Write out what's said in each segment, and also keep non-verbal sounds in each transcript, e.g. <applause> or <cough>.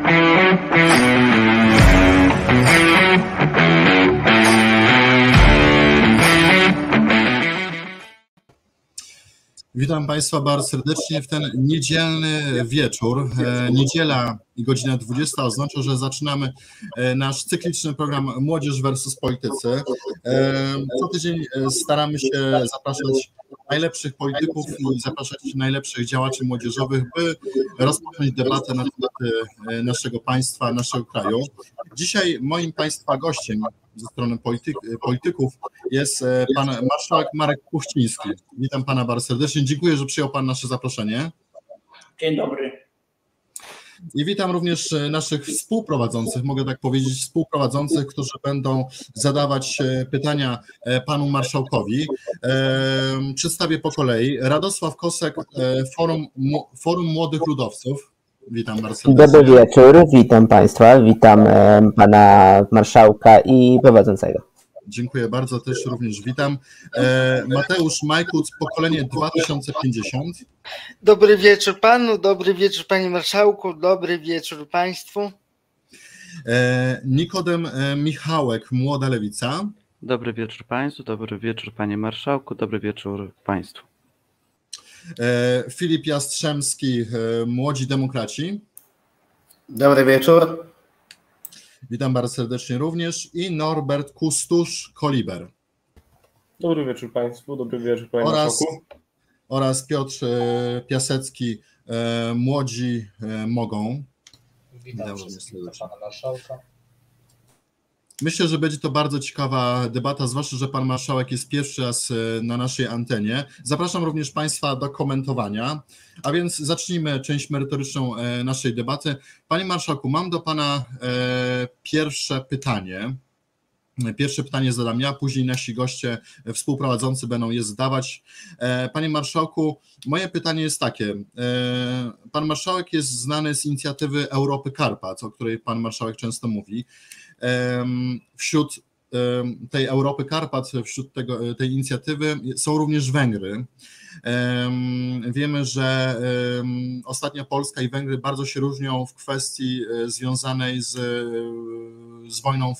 Thank you. Witam Państwa bardzo serdecznie w ten niedzielny wieczór. E, niedziela i godzina 20 oznacza, że zaczynamy e, nasz cykliczny program Młodzież versus Politycy. E, co tydzień staramy się zapraszać najlepszych polityków i zapraszać najlepszych działaczy młodzieżowych, by rozpocząć debatę na temat naszego państwa, naszego kraju. Dzisiaj moim Państwa gościem ze strony polityk, polityków jest e, pan marszałek Marek Kuchciński. Witam pana bardzo serdecznie. Dziękuję, że przyjął pan nasze zaproszenie. Dzień dobry. I witam również e, naszych współprowadzących, mogę tak powiedzieć, współprowadzących, którzy będą zadawać e, pytania panu marszałkowi. Przedstawię po kolei. Radosław Kosek, Forum, Forum Młodych Ludowców. Witam bardzo Dobry wieczór, witam Państwa, witam e, Pana Marszałka i prowadzącego. Dziękuję bardzo, też również witam. E, Mateusz Majkuc, pokolenie 2050. Dobry wieczór Panu, dobry wieczór Panie Marszałku, dobry wieczór Państwu. E, Nikodem Michałek, Młoda Lewica. Dobry wieczór Państwu, dobry wieczór Panie Marszałku, dobry wieczór Państwu. E, Filip Jastrzębski, e, Młodzi Demokraci. Dobry wieczór. Witam bardzo serdecznie również. I Norbert Kustusz, Koliber. Dobry wieczór Państwu, dobry wieczór Panie oraz, oraz Piotr e, Piasecki, Młodzi Mogą. Witam, Witam Pana Marszałka. Myślę, że będzie to bardzo ciekawa debata, zwłaszcza, że pan marszałek jest pierwszy raz e, na naszej antenie. Zapraszam również państwa do komentowania. A więc zacznijmy część merytoryczną e, naszej debaty. Panie marszałku, mam do pana e, pierwsze pytanie. Pierwsze pytanie zadam ja, później nasi goście współprowadzący będą je zadawać. Panie marszałku, moje pytanie jest takie. Pan marszałek jest znany z inicjatywy Europy Karpat, o której pan marszałek często mówi wśród tej Europy Karpat, wśród tego, tej inicjatywy są również Węgry. Wiemy, że ostatnio Polska i Węgry bardzo się różnią w kwestii e, związanej z, z wojną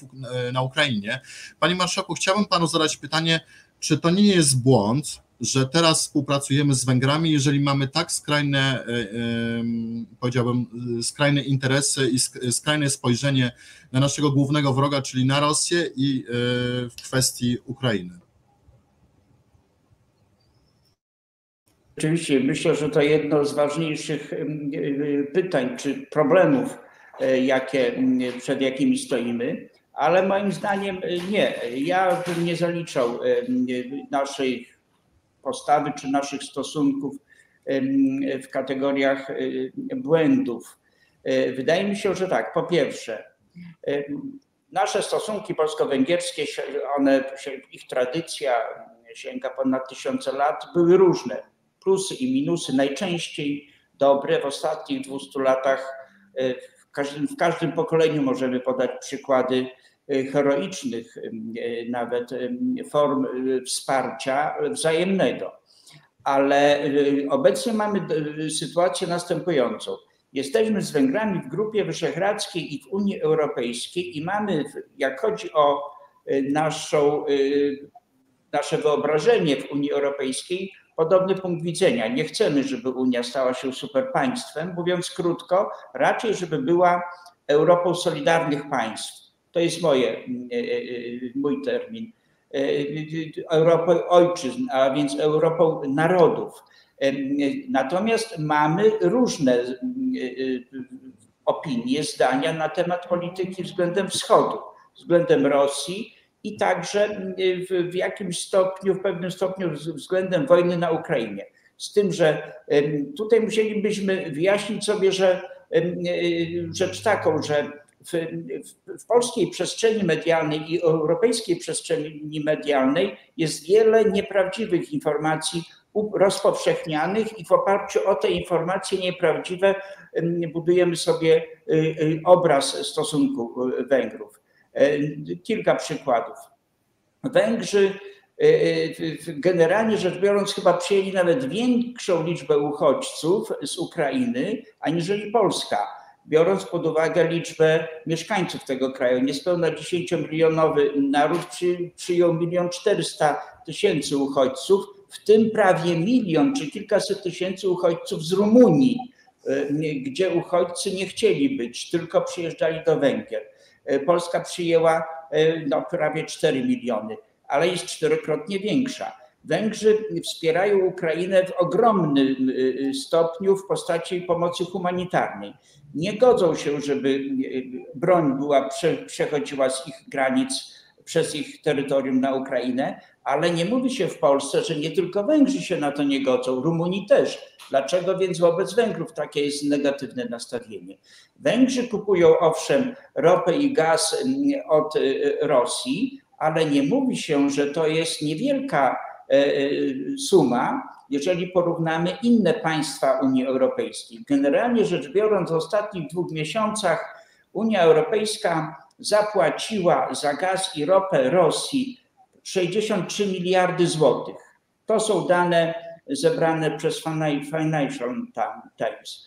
na Ukrainie. Panie Marszałku, chciałbym Panu zadać pytanie, czy to nie jest błąd, że teraz współpracujemy z Węgrami, jeżeli mamy tak skrajne, e, powiedziałbym, skrajne interesy i skrajne spojrzenie na naszego głównego wroga, czyli na Rosję i e, w kwestii Ukrainy. Oczywiście, myślę, że to jedno z ważniejszych e, pytań czy problemów, jakie, przed jakimi stoimy, ale moim zdaniem nie. Ja bym nie zaliczał naszej postawy czy naszych stosunków w kategoriach błędów. E, wydaje mi się, że tak, po pierwsze, nasze stosunki polsko-węgierskie, one, ich tradycja sięga ponad tysiące lat, były różne. Plusy i minusy, najczęściej dobre. W ostatnich 200 latach e, w każdym, w każdym pokoleniu możemy podać przykłady heroicznych nawet form wsparcia wzajemnego. Ale obecnie mamy sytuację następującą Jesteśmy z Węgrami w Grupie Wyszehradzkiej i w Unii Europejskiej i mamy, jak chodzi o naszą, nasze wyobrażenie w Unii Europejskiej, podobny punkt widzenia. Nie chcemy, żeby Unia stała się superpaństwem, mówiąc krótko, raczej, żeby była Europą solidarnych państw. To jest moje, y, mój termin. Europą ojczyzn, a więc Europą narodów. Natomiast mamy różne e, e, opinie, zdania na temat polityki względem Wschodu, względem Rosji i także w, jakimś stopniu, w pewnym stopniu względem wojny na Ukrainie. Z tym, że tutaj musielibyśmy wyjaśnić sobie, że e, rzecz taką, że w, w, polskiej przestrzeni medialnej i europejskiej przestrzeni medialnej jest wiele nieprawdziwych informacji rozpowszechnianych i w oparciu o te informacje nieprawdziwe budujemy sobie y, y, obraz stosunku y, Węgrów. E, kilka przykładów. Węgrzy generalnie rzecz biorąc chyba przyjęli nawet większą liczbę uchodźców z Ukrainy aniżeli Polska. Biorąc pod uwagę liczbę mieszkańców tego kraju. Niespełna 10-milionowy naród przy, przyjął milion 400 tysięcy uchodźców, w tym prawie milion czy kilkaset tysięcy uchodźców z Rumunii, gdzie uchodźcy nie chcieli być, tylko przyjeżdżali do Węgier. Polska przyjęła no, prawie 4 miliony, ale jest czterokrotnie większa. Węgrzy wspierają Ukrainę w ogromnym stopniu w postaci pomocy humanitarnej. Nie godzą się, żeby broń była, przechodziła z ich granic przez ich terytorium na Ukrainę, ale nie mówi się w Polsce, że nie tylko Węgrzy się na to nie godzą, Rumuni też. Dlaczego więc wobec Węgrów takie jest negatywne nastawienie? Węgrzy kupują owszem ropę i gaz od Rosji, ale nie mówi się, że to jest niewielka suma, jeżeli porównamy inne państwa Unii Europejskiej. Generalnie rzecz biorąc, w ostatnich dwóch miesiącach Unia Europejska zapłaciła za gaz i ropę Rosji 63 miliardy złotych. To są dane zebrane przez Financial Times.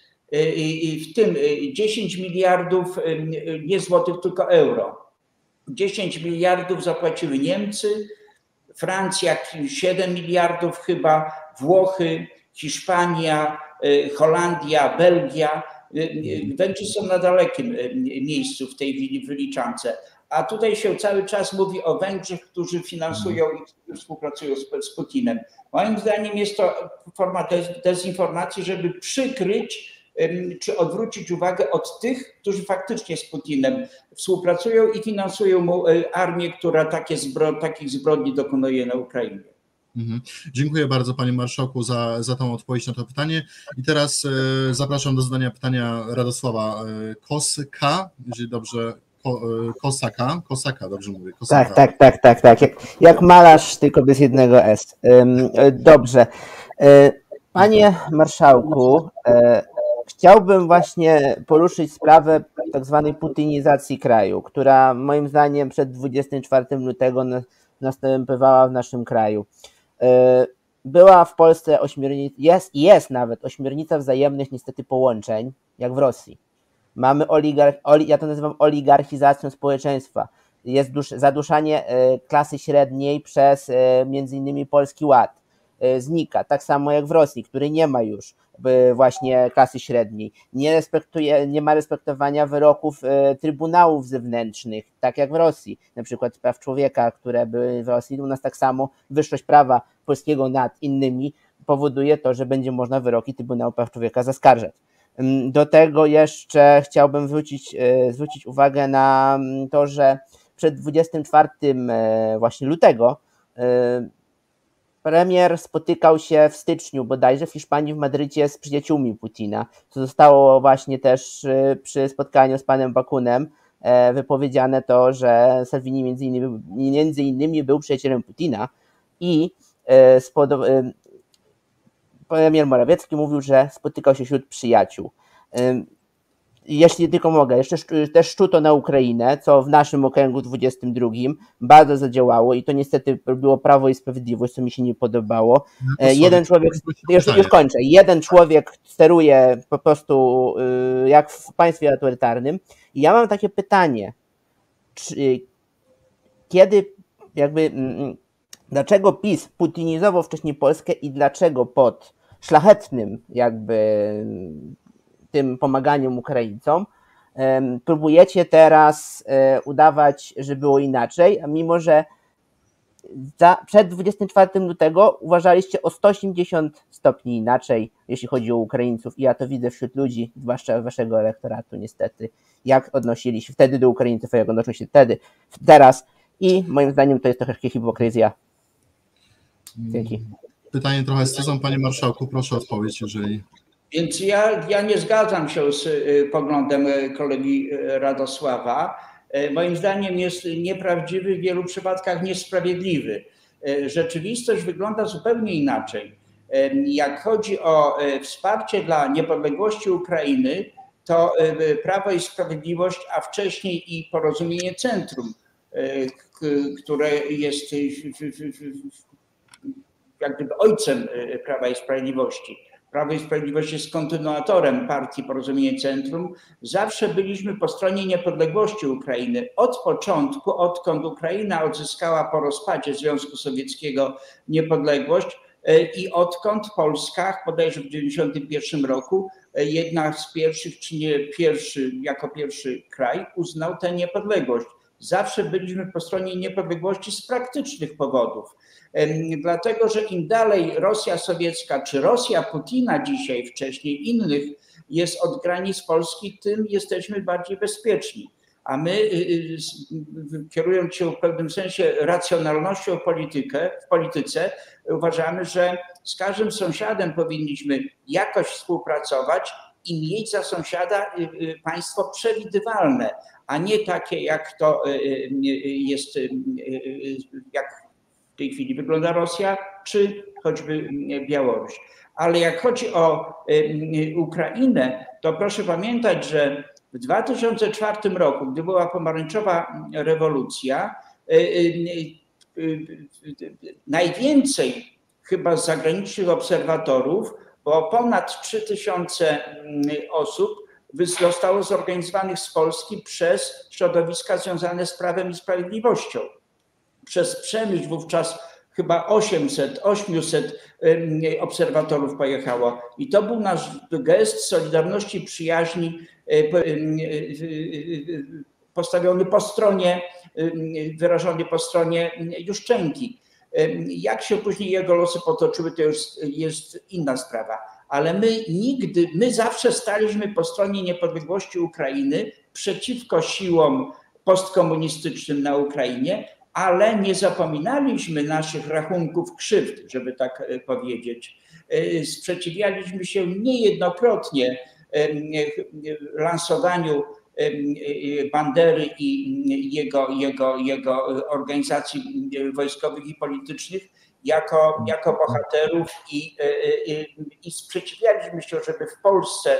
I w tym 10 miliardów nie złotych, tylko euro. 10 miliardów zapłaciły Niemcy, Francja 7 miliardów chyba, Włochy, Hiszpania, Holandia, Belgia. Węgrzy są na dalekim miejscu w tej wyliczance. A tutaj się cały czas mówi o Węgrzech, którzy finansują i współpracują z, z Putinem. Moim zdaniem jest to forma dezinformacji, żeby przykryć czy odwrócić uwagę od tych, którzy faktycznie z Putinem współpracują i finansują mu armię, która takie zbro, takich zbrodni dokonuje na Ukrainie. Mhm. Dziękuję bardzo Panie Marszałku za, za tą odpowiedź na to pytanie. I teraz e, zapraszam do zadania pytania Radosława e, Koska, jeżeli dobrze, ko, e, Kosaka, Kosaka, dobrze mówię. Kosaka. Tak, tak, tak, tak, tak. Jak, jak malarz, tylko bez jednego S. Ym, dobrze. Panie Marszałku, chciałbym właśnie poruszyć sprawę tak zwanej putynizacji kraju, która moim zdaniem przed 24 lutego następowała w naszym kraju. Była w Polsce ośmiornica, jest, jest nawet ośmiornica wzajemnych niestety połączeń, jak w Rosji. Mamy oligarch, ja to nazywam oligarchizacją społeczeństwa. Jest dusz, zaduszanie klasy średniej przez między innymi Polski Ład. Znika, tak samo jak w Rosji, który nie ma już właśnie klasy średniej. Nie, respektuje, nie ma respektowania wyroków trybunałów zewnętrznych, tak jak w Rosji, na przykład praw człowieka, które były w Rosji. U nas tak samo wyższość prawa polskiego nad innymi powoduje to, że będzie można wyroki Trybunału Praw Człowieka zaskarżać. Do tego jeszcze chciałbym zwrócić, zwrócić uwagę na to, że przed 24 właśnie lutego premier spotykał się w styczniu bodajże w Hiszpanii, w Madrycie z przyjaciółmi Putina, co zostało właśnie też przy spotkaniu z panem Bakunem wypowiedziane to, że Salvini między innymi, między innymi był przyjacielem Putina i premier Morawiecki mówił, że spotykał się wśród przyjaciół. Jeśli tylko mogę, jeszcze też szczuto na Ukrainę, co w naszym okręgu 22 bardzo zadziałało i to niestety robiło Prawo i Sprawiedliwość, co mi się nie podobało. No jeden człowiek, już, już kończę, jeden człowiek steruje po prostu jak w państwie autorytarnym. I ja mam takie pytanie, czy, kiedy jakby dlaczego PiS putinizował wcześniej Polskę i dlaczego pod szlachetnym jakby tym pomaganiem Ukraińcom próbujecie teraz udawać, że było inaczej, a mimo, że za, przed 24 lutego uważaliście o 180 stopni inaczej, jeśli chodzi o Ukraińców i ja to widzę wśród ludzi, zwłaszcza waszego elektoratu niestety, jak odnosili się wtedy do Ukraińców, a jak odnoszą się wtedy, teraz i moim zdaniem to jest trochę hipokryzja. Dzięki. Pytanie trochę z tezą, panie marszałku, proszę odpowiedź, jeżeli... Więc ja, ja nie zgadzam się z poglądem kolegi Radosława. Moim zdaniem jest nieprawdziwy, w wielu przypadkach niesprawiedliwy. Rzeczywistość wygląda zupełnie inaczej. Jak chodzi o wsparcie dla niepodległości Ukrainy, to Prawo i Sprawiedliwość, a wcześniej i Porozumienie Centrum, które jest jak gdyby ojcem Prawa i Sprawiedliwości, Prawo i Sprawiedliwość jest kontynuatorem partii Porozumienie Centrum, zawsze byliśmy po stronie niepodległości Ukrainy. Od początku, odkąd Ukraina odzyskała po rozpadzie Związku Sowieckiego niepodległość e, i odkąd Polska, bodajże w 1991 roku, e, jedna z pierwszych, czy nie pierwszy, jako pierwszy kraj, uznał tę niepodległość. Zawsze byliśmy po stronie niepodległości z praktycznych powodów. Dlatego, że im dalej Rosja sowiecka czy Rosja Putina dzisiaj, wcześniej innych, jest od granic Polski, tym jesteśmy bardziej bezpieczni. A my, y, y, kierując się w pewnym sensie racjonalnością politykę, w polityce, uważamy, że z każdym sąsiadem powinniśmy jakoś współpracować i mieć za sąsiada y, państwo przewidywalne, a nie takie, jak to jest, jak w tej chwili wygląda Rosja, czy choćby Białoruś. Ale jak chodzi o Ukrainę, to proszę pamiętać, że w 2004 roku, gdy była pomarańczowa rewolucja, e, e, e, najwięcej chyba z zagranicznych obserwatorów, bo ponad 3000 osób zostało zorganizowanych z Polski przez środowiska związane z prawem i sprawiedliwością przez Przemyśl wówczas chyba 800, 800 obserwatorów pojechało. I to był nasz gest solidarności, przyjaźni e, e, e, postawiony po stronie, wyrażony po stronie Juszczenki. Jak się później jego losy potoczyły, to już jest inna sprawa. Ale my nigdy, my zawsze staliśmy po stronie niepodległości Ukrainy przeciwko siłom postkomunistycznym na Ukrainie, ale nie zapominaliśmy naszych rachunków krzywd, żeby tak e, powiedzieć. E, sprzeciwialiśmy się niejednokrotnie e, lansowaniu Bandery i jego, jego, jego organizacji wojskowych i politycznych jako, jako bohaterów i, i, i sprzeciwialiśmy się, żeby w Polsce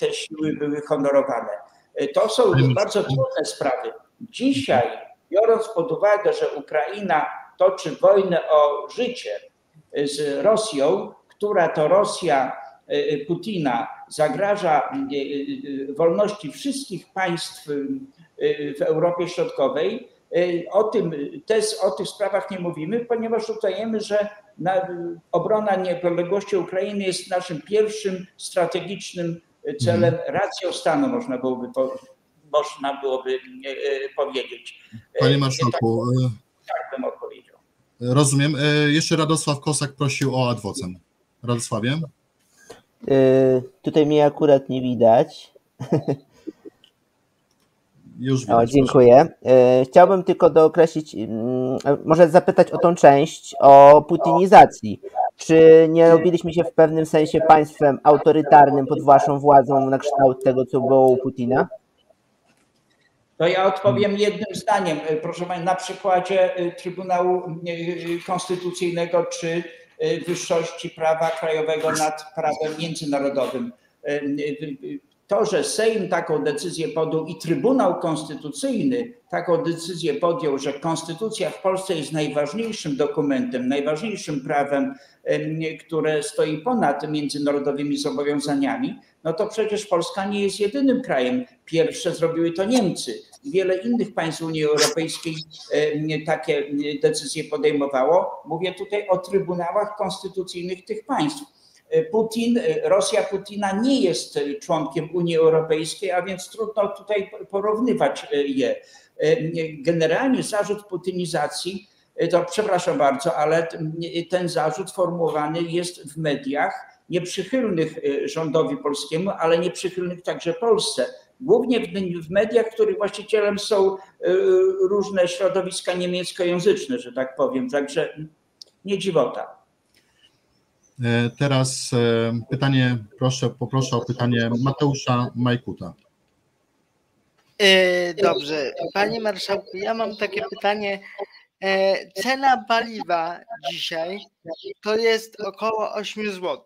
te siły były honorowane. To są bardzo trudne sprawy. Dzisiaj biorąc pod uwagę, że Ukraina toczy wojnę o życie z Rosją, która to Rosja e, Putina zagraża e, e, wolności wszystkich państw w Europie Środkowej, o, tym, też o tych sprawach nie mówimy, ponieważ uznajemy, że obrona niepodległości Ukrainy jest naszym pierwszym strategicznym celem, mhm. racją stanu, można byłoby można byłoby e, e, powiedzieć. Panie Marszałku. Tak, tak bym odpowiedział. Rozumiem. Jeszcze Radosław Kosak prosił o adwocem. Radosławie? Tutaj mnie akurat nie widać. <laughs> Już widać. O, dziękuję. Chciałbym tylko dookreślić, mm, może zapytać o tą część, o putinizacji. Czy nie robiliśmy się w pewnym sensie państwem autorytarnym pod waszą władzą na kształt tego, co było u Putina? To ja odpowiem jednym zdaniem. E, proszę Państwa, na przykładzie e, Trybunału e, Konstytucyjnego czy wyższości prawa krajowego nad prawem międzynarodowym. To, że Sejm taką decyzję podjął i Trybunał Konstytucyjny taką decyzję podjął, że konstytucja w Polsce jest najważniejszym dokumentem, najważniejszym prawem, które stoi ponad międzynarodowymi zobowiązaniami, no to przecież Polska nie jest jedynym krajem. Pierwsze zrobiły to Niemcy. Wiele innych państw Unii Europejskiej takie decyzje podejmowało. Mówię tutaj o trybunałach konstytucyjnych tych państw. Putin, Rosja Putina nie jest członkiem Unii Europejskiej, a więc trudno tutaj porównywać je. Generalnie zarzut putynizacji, to przepraszam bardzo, ale ten zarzut formułowany jest w mediach nieprzychylnych y, rządowi polskiemu, ale nieprzychylnych także Polsce. Głównie w, mediach, których właścicielem są y, różne środowiska niemieckojęzyczne, że tak powiem. Także nie dziwota. E, teraz e, pytanie, proszę, poproszę o pytanie Mateusza Majkuta. E, dobrze. Panie Marszałku, ja mam takie pytanie. Cena paliwa dzisiaj to jest około 8 zł.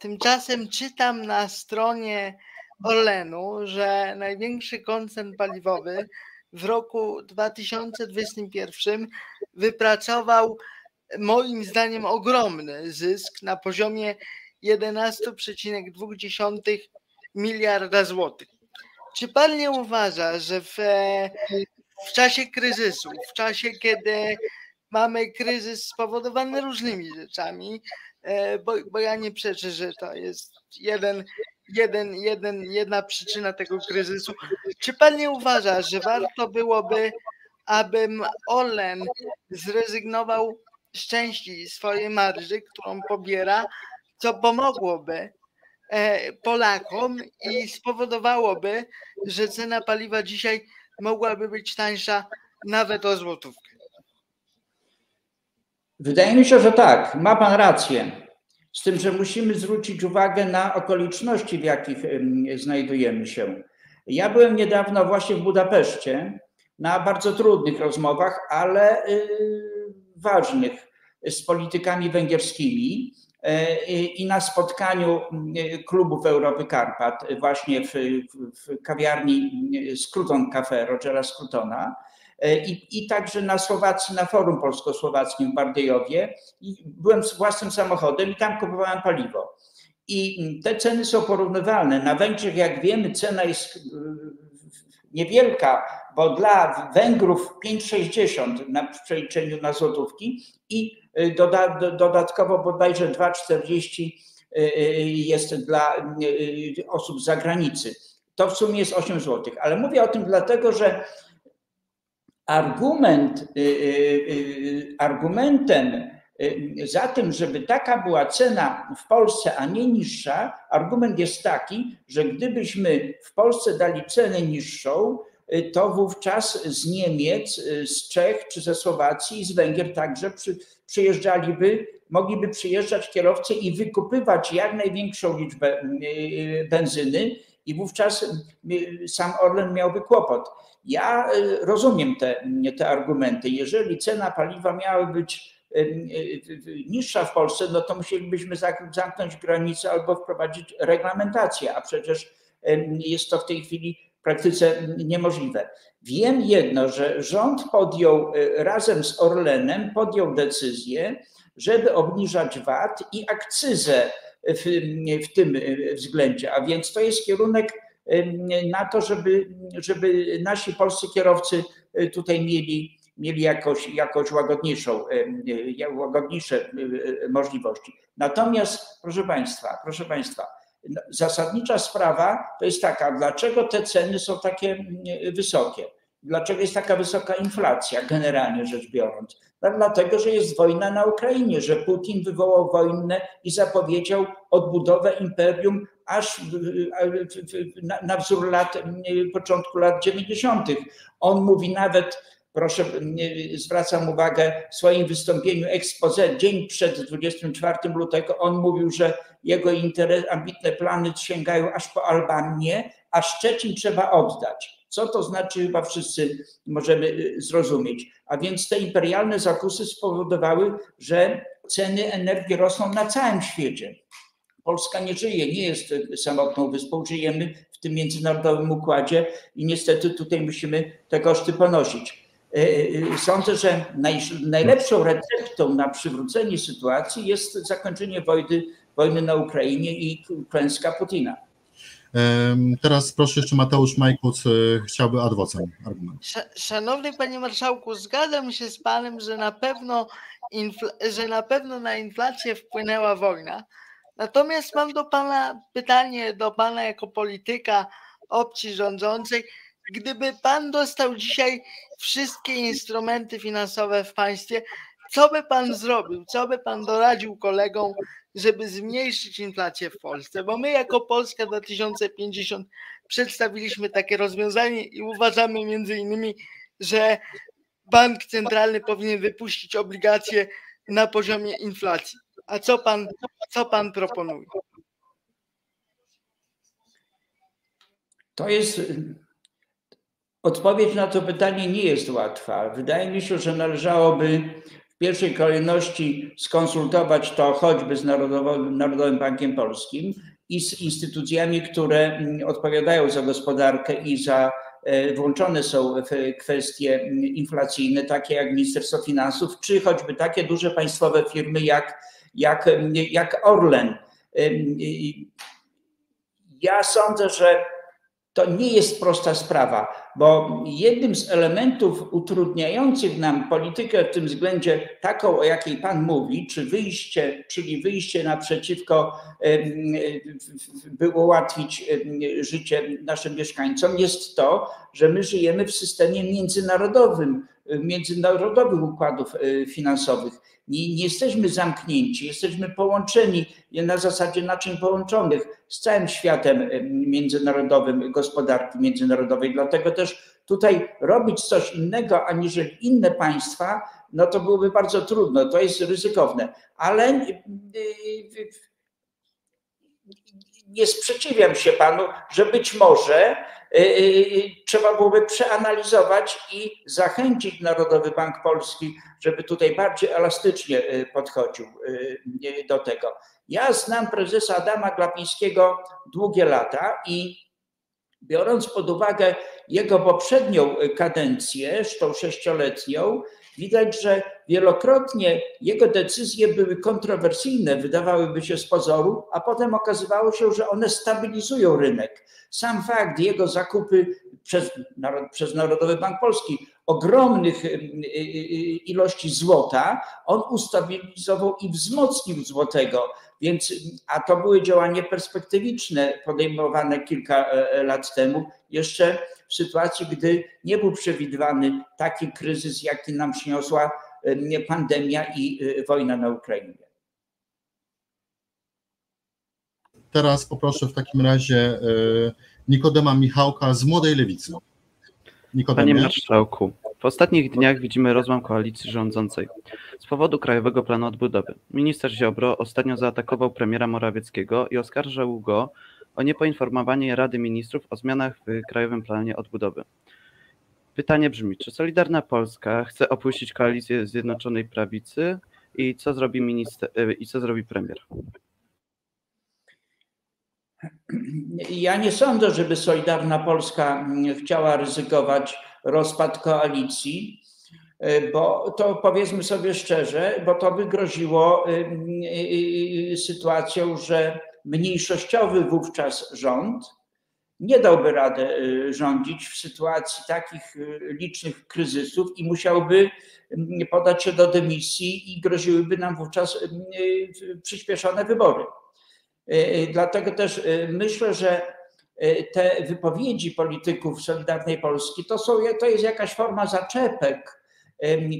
Tymczasem czytam na stronie Orlenu, że największy koncern paliwowy w roku 2021 wypracował moim zdaniem ogromny zysk na poziomie 11,2 miliarda złotych. Czy pan nie uważa, że w, w czasie kryzysu, w czasie kiedy mamy kryzys spowodowany różnymi rzeczami, e, bo, bo ja nie przeczę, że to jest jeden, jeden, jeden, jedna przyczyna tego kryzysu. Czy pan nie uważa, że warto byłoby, abym Orlen zrezygnował z swojej marży, którą pobiera, co pomogłoby e, Polakom i spowodowałoby, że cena paliwa dzisiaj mogłaby być tańsza nawet o złotówkę. Wydaje mi się, że tak, ma Pan rację. Z tym, że musimy zwrócić uwagę na okoliczności, w jakich znajdujemy się. Ja byłem niedawno właśnie w Budapeszcie na bardzo trudnych rozmowach, ale y, ważnych z politykami węgierskimi e, i na spotkaniu y, klubów Europy Karpat, właśnie w, w kawiarni y, Skruton Cafe Rogera Skrutona E, i, i także na Słowacji, na forum polsko-słowackim w Bardejowie. I byłem z własnym samochodem i tam kupowałem paliwo. I te ceny są porównywalne. Na Węgrzech, jak wiemy, cena jest e, niewielka, bo dla Węgrów 5,60 na przeliczeniu na złotówki i e, doda, dodatkowo bodajże 2,40 jest dla osób z zagranicy. To w sumie jest 8 zł. Ale mówię o tym dlatego, że argument, y, y, y, argumentem za tym, żeby taka była cena w Polsce, a nie niższa, argument jest taki, że gdybyśmy w Polsce dali cenę niższą, to wówczas z Niemiec, z Czech czy ze Słowacji i z Węgier także przy, przyjeżdżaliby, mogliby przyjeżdżać kierowcy i wykupywać jak największą liczbę benzyny i wówczas sam Orlen miałby kłopot. Ja y, rozumiem te, te argumenty. Jeżeli cena paliwa miała być y, y, niższa w Polsce, no to musielibyśmy zamknąć granice albo wprowadzić reglamentację, a przecież jest to w tej chwili praktyce niemożliwe. Wiem jedno, że rząd podjął razem z Orlenem podjął decyzję, żeby obniżać VAT i akcyzę w, w tym względzie, a więc to jest kierunek na to, żeby, żeby nasi polscy kierowcy tutaj mieli, mieli jakoś, jakoś łagodniejszą, łagodniejsze możliwości. Natomiast, proszę Państwa, proszę Państwa, zasadnicza sprawa to jest taka, dlaczego te ceny są takie wysokie? Dlaczego jest taka wysoka inflacja, generalnie rzecz biorąc? No, dlatego, że jest wojna na Ukrainie, że Putin wywołał wojnę i zapowiedział odbudowę imperium aż na wzór lat, początku lat 90. On mówi nawet, proszę, zwracam uwagę w swoim wystąpieniu expose, dzień przed 24 lutego, on mówił, że jego interes, ambitne plany sięgają aż po Albanię, a Szczecin trzeba oddać. Co to znaczy, chyba wszyscy możemy y, zrozumieć. A więc te imperialne zakusy spowodowały, że ceny energii rosną na całym świecie. Polska nie żyje, nie jest samotną wyspą, żyjemy w tym międzynarodowym układzie i niestety tutaj musimy te koszty ponosić. E, e, sądzę, że najlepszą receptą na przywrócenie sytuacji jest zakończenie wojny, wojny na Ukrainie i klęska Putina. Teraz proszę jeszcze Mateusz Majkuc e, chciałby adwocem argument. Szanowny panie marszałku, zgadzam się z panem, że na pewno, że na pewno na inflację wpłynęła wojna. Natomiast mam do pana pytanie, do pana jako polityka opcji rządzącej. Gdyby pan dostał dzisiaj wszystkie instrumenty finansowe w państwie, co by pan zrobił? Co by pan doradził kolegom, żeby zmniejszyć inflację w Polsce? Bo my jako Polska 2050 przedstawiliśmy takie rozwiązanie i uważamy między innymi, że bank centralny powinien wypuścić obligacje na poziomie inflacji. A co pan, co pan proponuje? To jest. Odpowiedź na to pytanie nie jest łatwa. Wydaje mi się, że należałoby w pierwszej kolejności skonsultować to choćby z Narodowym, Narodowym Bankiem Polskim i z instytucjami, które mm, odpowiadają za gospodarkę i za e, włączone są w kwestie inflacyjne, takie jak Ministerstwo Finansów, czy choćby takie duże państwowe firmy jak jak, jak Orlen. Ja sądzę, że to nie jest prosta sprawa, bo jednym z elementów utrudniających nam politykę w tym względzie, taką o jakiej Pan mówi, czy wyjście, czyli wyjście naprzeciwko, by ułatwić życie naszym mieszkańcom, jest to, że my żyjemy w systemie międzynarodowym, międzynarodowych układów finansowych. Nie, nie, jesteśmy zamknięci, jesteśmy połączeni na zasadzie naczyń połączonych z całym światem międzynarodowym, gospodarki międzynarodowej. Dlatego też tutaj robić coś innego aniżeli inne państwa, no to byłoby bardzo trudno, to jest ryzykowne, ale nie sprzeciwiam się panu, że być może trzeba byłoby przeanalizować i zachęcić Narodowy Bank Polski, żeby tutaj bardziej elastycznie podchodził do tego. Ja znam prezesa Adama Glapińskiego długie lata i biorąc pod uwagę jego poprzednią kadencję, tą sześcioletnią, widać, że wielokrotnie jego decyzje były kontrowersyjne, wydawałyby się z pozoru, a potem okazywało się, że one stabilizują rynek. Sam fakt jego zakupy przez, przez Narodowy Bank Polski ogromnych y, y, y, ilości złota, on ustabilizował i wzmocnił złotego. Więc, a to były działania perspektywiczne podejmowane kilka e, e, lat temu, jeszcze w sytuacji, gdy nie był przewidywany taki kryzys, jaki nam przyniosła e, pandemia i wojna na Ukrainie. Teraz poproszę w takim razie Nikodema Michałka z Młodej Lewicy. Nikodemie. Panie Marszałku, w ostatnich dniach widzimy rozłam koalicji rządzącej z powodu Krajowego Planu Odbudowy. Minister Ziobro ostatnio zaatakował premiera Morawieckiego i oskarżał go o niepoinformowanie Rady Ministrów o zmianach w Krajowym Planie Odbudowy. Pytanie brzmi, czy Solidarna Polska chce opuścić koalicję Zjednoczonej Prawicy i co zrobi minister, i co zrobi premier? Ja nie sądzę, żeby Solidarna Polska chciała ryzykować rozpad koalicji, bo to powiedzmy sobie szczerze, bo to by groziło y, y, sytuacją, że mniejszościowy wówczas rząd nie dałby rady rządzić w sytuacji takich licznych kryzysów i musiałby podać się do dymisji i groziłyby nam wówczas przyspieszone wybory. Dlatego też myślę, że te wypowiedzi polityków Solidarnej Polski to, są, to jest jakaś forma zaczepek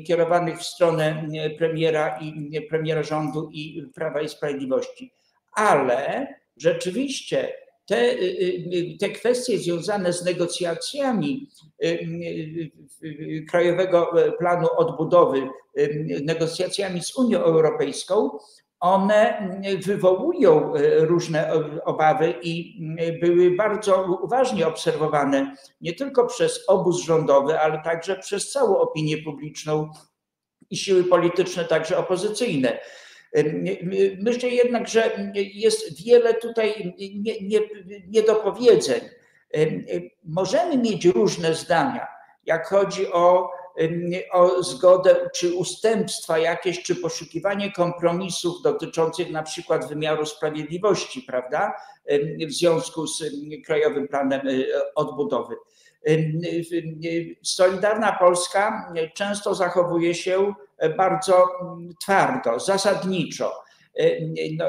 kierowanych w stronę premiera i premiera rządu i Prawa i Sprawiedliwości. Ale rzeczywiście te, te kwestie związane z negocjacjami Krajowego Planu Odbudowy, negocjacjami z Unią Europejską, one wywołują różne obawy i były bardzo uważnie obserwowane nie tylko przez obóz rządowy, ale także przez całą opinię publiczną i siły polityczne, także opozycyjne. Myślę jednak, że jest wiele tutaj niedopowiedzeń. Możemy mieć różne zdania, jak chodzi o, o zgodę, czy ustępstwa jakieś, czy poszukiwanie kompromisów dotyczących na przykład wymiaru sprawiedliwości, prawda, w związku z Krajowym Planem y, Odbudowy. Solidarna Polska często zachowuje się bardzo twardo, zasadniczo. No,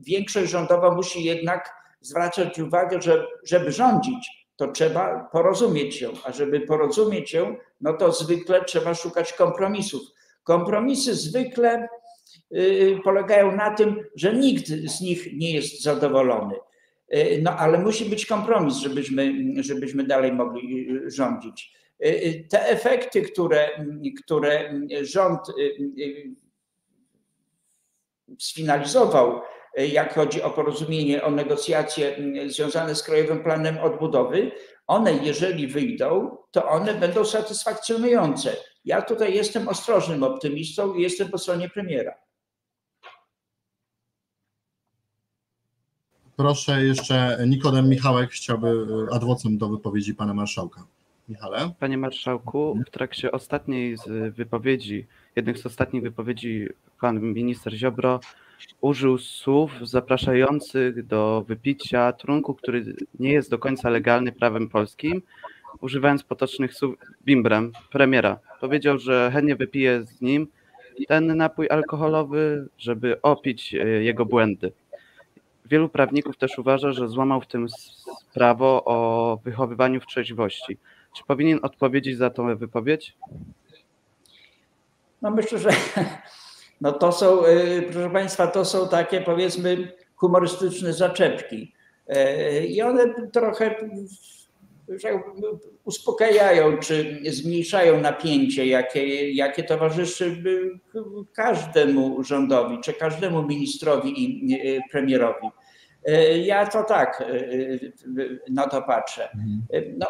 większość rządowa musi jednak zwracać uwagę, że żeby rządzić, to trzeba porozumieć się, a żeby porozumieć się, no to zwykle trzeba szukać kompromisów. Kompromisy zwykle y, polegają na tym, że nikt z nich nie jest zadowolony. E, no ale musi być kompromis, żebyśmy, żebyśmy dalej mogli rządzić. Te efekty, które, które rząd sfinalizował, jak chodzi o porozumienie, o negocjacje związane z Krajowym Planem Odbudowy, one, jeżeli wyjdą, to one będą satysfakcjonujące. Ja tutaj jestem ostrożnym optymistą i jestem po stronie premiera. Proszę jeszcze, Nikodem Michałek chciałby e, adwocem do wypowiedzi pana marszałka. Michale? Panie marszałku, w trakcie ostatniej z wypowiedzi, jednych z ostatnich wypowiedzi pan minister Ziobro użył słów zapraszających do wypicia trunku, który nie jest do końca legalny prawem polskim, używając potocznych słów bimbrem premiera. Powiedział, że chętnie wypije z nim ten napój alkoholowy, żeby opić e, jego błędy. Wielu prawników też uważa, że złamał w tym prawo o wychowywaniu w trzeźwości. Czy powinien odpowiedzieć za tę wypowiedź? No myślę, że no to są, y, proszę Państwa, to są takie powiedzmy humorystyczne zaczepki. Y, I one trochę uspokajają czy zmniejszają napięcie, jakie, jakie towarzyszy każdemu rządowi, czy każdemu ministrowi i y, premierowi. Ja to tak na to patrzę. Mhm. No,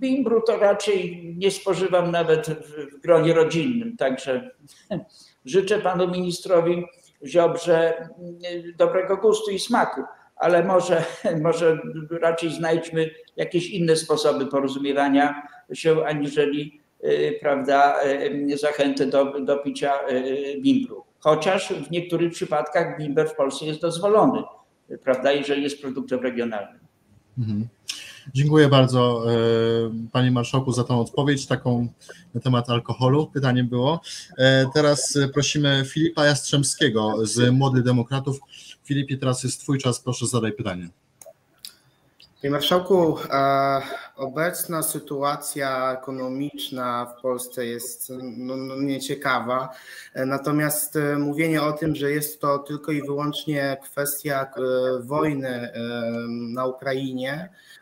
bimbru to raczej nie spożywam nawet w gronie rodzinnym, także <laughs> życzę panu ministrowi Ziobrze mm, dobrego gustu i smaku, ale może, <laughs> może raczej znajdźmy jakieś inne sposoby porozumiewania się, aniżeli y, prawda, y, zachęty do, do picia y, bimbru. Chociaż w niektórych przypadkach bimber w Polsce jest dozwolony, prawda, jeżeli jest produktem regionalnym. Mhm. Dziękuję bardzo e, Panie Marszałku za tą odpowiedź, taką na temat alkoholu. Pytanie było. E, teraz prosimy Filipa Jastrzębskiego z Młodych Demokratów. Filipie, teraz jest Twój czas, proszę zadaj pytanie. Panie Marszałku, e, obecna sytuacja ekonomiczna w Polsce jest no, no, nieciekawa, natomiast mówienie o tym, że jest to tylko i wyłącznie kwestia wojny na Ukrainie, E,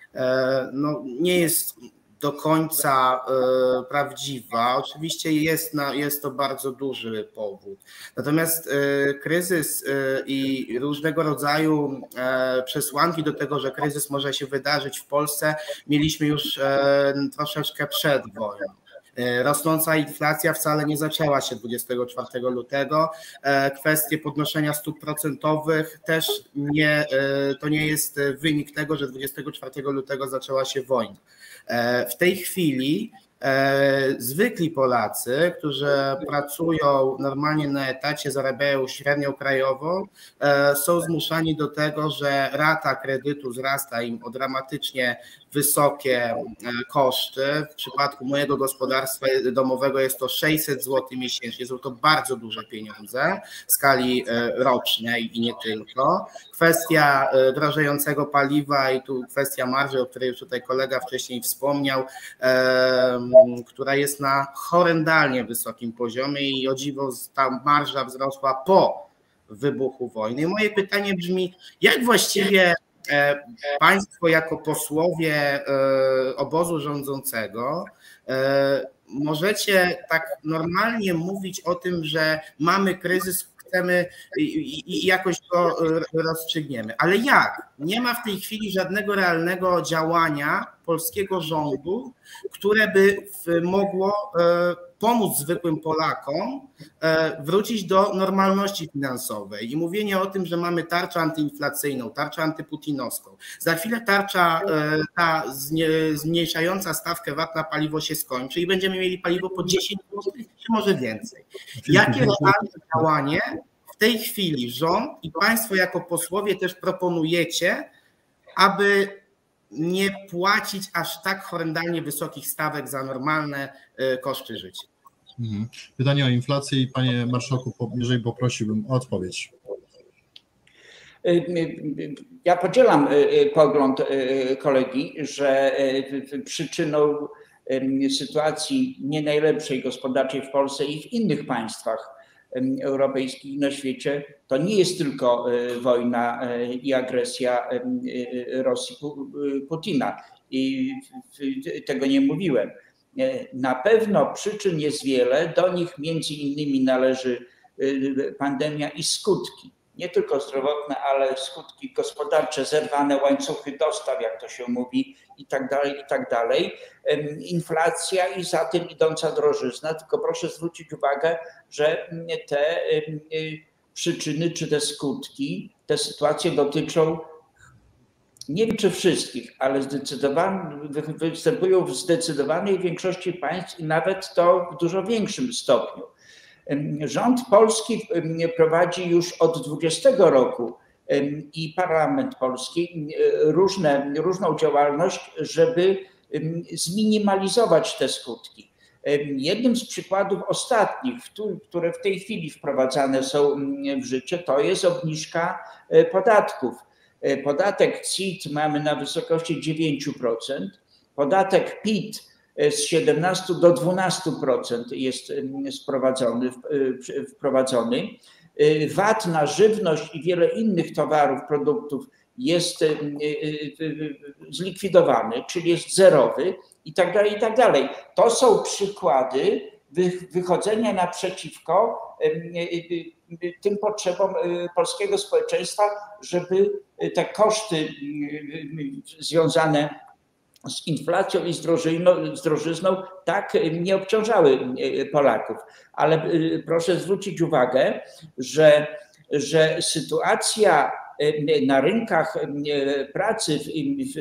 no, nie jest do końca e, prawdziwa. Oczywiście jest, na, jest to bardzo duży powód. Natomiast e, kryzys i różnego rodzaju przesłanki do tego, że kryzys może się wydarzyć w Polsce, mieliśmy już troszeczkę przed wojną. E, rosnąca inflacja wcale nie zaczęła się 24 lutego. E, kwestie podnoszenia stóp procentowych też nie, e, to nie jest wynik tego, że 24 lutego zaczęła się wojna. W tej chwili zwykli Polacy, którzy pracują normalnie na etacie, zarabiają średnią krajową, są zmuszani do tego, że rata kredytu wzrasta im o dramatycznie wysokie e, koszty. W przypadku mojego gospodarstwa domowego jest to 600 zł miesięcznie. Są to bardzo duże pieniądze w skali rocznej i nie tylko. Kwestia drożejącego paliwa i tu kwestia marży, o której już tutaj kolega wcześniej wspomniał która jest na horrendalnie wysokim poziomie i o dziwo ta marża wzrosła po wybuchu wojny. moje pytanie brzmi, jak właściwie e, państwo jako posłowie e, obozu rządzącego e, możecie tak normalnie mówić o tym, że mamy kryzys, chcemy i, jakoś go rozstrzygniemy. Ale jak? Nie ma w tej chwili żadnego realnego działania polskiego rządu, które by mogło e, pomóc zwykłym Polakom e, wrócić do normalności finansowej. I mówienie o tym, że mamy tarczę antyinflacyjną, tarczę antyputinowską. Za chwilę tarcza e, ta zmniejszająca stawkę VAT na paliwo się skończy i będziemy mieli paliwo po 10 zł, czy może więcej. Jakie realne działanie w tej chwili rząd i państwo jako posłowie też proponujecie, aby nie płacić aż tak horrendalnie wysokich stawek za normalne e, koszty życia. Mhm. Pytanie o inflację i panie marszałku, jeżeli poprosiłbym o odpowiedź. E, e, ja podzielam pogląd kolegi, że przyczyną sytuacji nie najlepszej gospodarczej w Polsce i w innych państwach europejskich na świecie, to nie jest tylko e, wojna e, i agresja e, Rosji Putina. I tego nie mówiłem. Na pewno przyczyn jest wiele, do nich między innymi należy pandemia i skutki nie tylko zdrowotne, ale skutki gospodarcze, zerwane łańcuchy dostaw, jak to się mówi, i tak dalej, i tak dalej. Inflacja i za tym idąca drożyzna. Tylko proszę zwrócić uwagę, że te przyczyny czy te skutki, te sytuacje dotyczą nie wiem czy wszystkich, ale występują w zdecydowanej większości państw i nawet to w dużo większym stopniu. Rząd polski prowadzi już od 20 roku i parlament polski różne, różną działalność, żeby zminimalizować te skutki. Jednym z przykładów ostatnich, które w tej chwili wprowadzane są w życie, to jest obniżka e, podatków. E, podatek CIT mamy na wysokości 9%, podatek PIT e, z 17 do 12% jest sprowadzony, wprowadzony. VAT na żywność i wiele innych towarów, produktów jest zlikwidowany, czyli jest zerowy i tak dalej, i tak dalej. To są przykłady wychodzenia naprzeciwko tym potrzebom polskiego społeczeństwa, żeby te koszty związane z inflacją i z drożyzną, tak nie obciążały Polaków. Ale proszę zwrócić uwagę, że, że sytuacja na rynkach pracy w, w,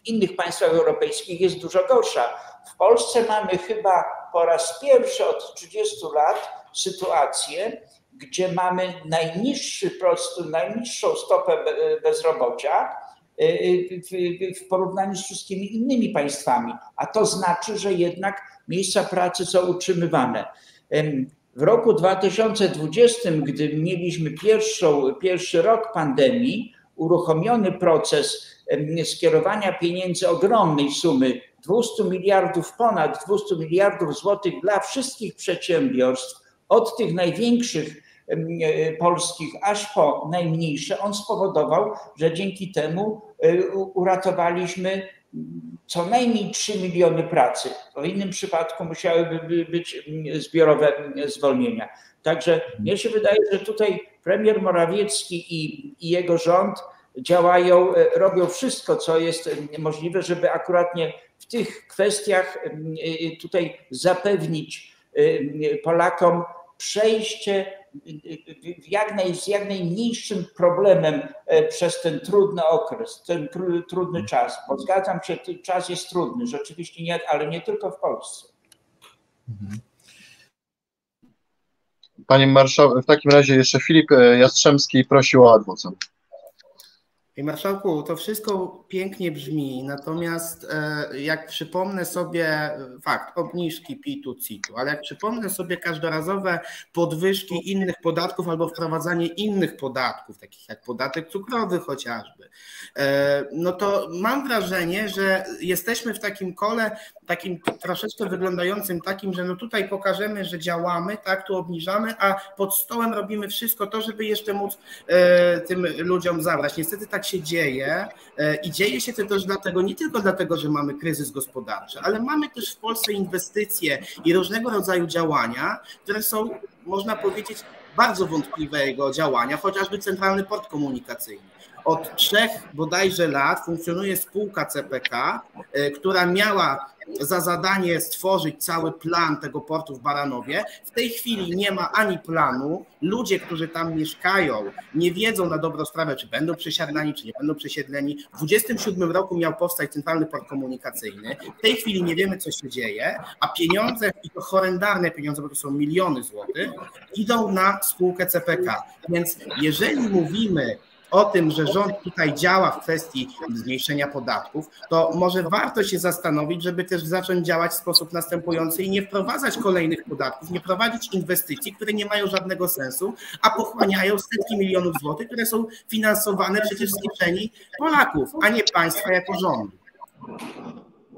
w innych państwach europejskich jest dużo gorsza. W Polsce mamy chyba po raz pierwszy od 30 lat sytuację, gdzie mamy najniższy, prostu, najniższą stopę bezrobocia w porównaniu z wszystkimi innymi państwami, a to znaczy, że jednak miejsca pracy są utrzymywane. W roku 2020, gdy mieliśmy pierwszą, pierwszy rok pandemii, uruchomiony proces skierowania pieniędzy ogromnej sumy 200 miliardów, ponad 200 miliardów złotych dla wszystkich przedsiębiorstw, od tych największych e, polskich aż po najmniejsze, on spowodował, że dzięki temu e, uratowaliśmy co najmniej 3 miliony pracy. W innym przypadku musiałyby być zbiorowe zwolnienia. Także mnie się wydaje, że tutaj premier Morawiecki i, i jego rząd działają, e, robią wszystko, co jest możliwe, żeby akuratnie w tych kwestiach e, tutaj zapewnić Polakom przejście jak naj, z jak najmniejszym problemem e, przez ten trudny okres, ten trudny czas. Bo zgadzam się, ten czas jest trudny, rzeczywiście nie, ale nie tylko w Polsce. Mhm. Panie marszałku, w takim razie jeszcze Filip Jastrzębski prosił o adwocem. Panie Marszałku, to wszystko pięknie brzmi, natomiast e, jak przypomnę sobie e, fakt obniżki PIT-u, CIT-u, ale jak przypomnę sobie każdorazowe podwyżki innych podatków albo wprowadzanie innych podatków, takich jak podatek cukrowy chociażby, e, no to mam wrażenie, że jesteśmy w takim kole, takim troszeczkę wyglądającym takim, że no tutaj pokażemy, że działamy, tak, tu obniżamy, a pod stołem robimy wszystko to, żeby jeszcze móc tym ludziom zabrać. Niestety tak się dzieje e, i dzieje się to też dlatego, nie tylko dlatego, że mamy kryzys gospodarczy, ale mamy też w Polsce inwestycje i różnego rodzaju działania, które są, można powiedzieć, bardzo wątpliwego działania, chociażby Centralny Port Komunikacyjny. Od trzech bodajże lat funkcjonuje spółka CPK, e, która miała za zadanie stworzyć cały plan tego portu w Baranowie. W tej chwili nie ma ani planu. Ludzie, którzy tam mieszkają, nie wiedzą na dobrą sprawę, czy będą przesiadlani, czy nie będą przesiedleni. W 27 roku miał powstać centralny port komunikacyjny. W tej chwili nie wiemy, co się dzieje, a pieniądze, i to horrendalne pieniądze, bo to są miliony złotych, idą na spółkę CPK. Więc jeżeli mówimy o tym, że rząd tutaj działa w kwestii zmniejszenia podatków, to może warto się zastanowić, żeby też zacząć działać w sposób następujący i nie wprowadzać kolejnych podatków, nie prowadzić inwestycji, które nie mają żadnego sensu, a pochłaniają setki milionów złotych, które są finansowane przecież z kieszeni Polaków, a nie państwa jako rządu.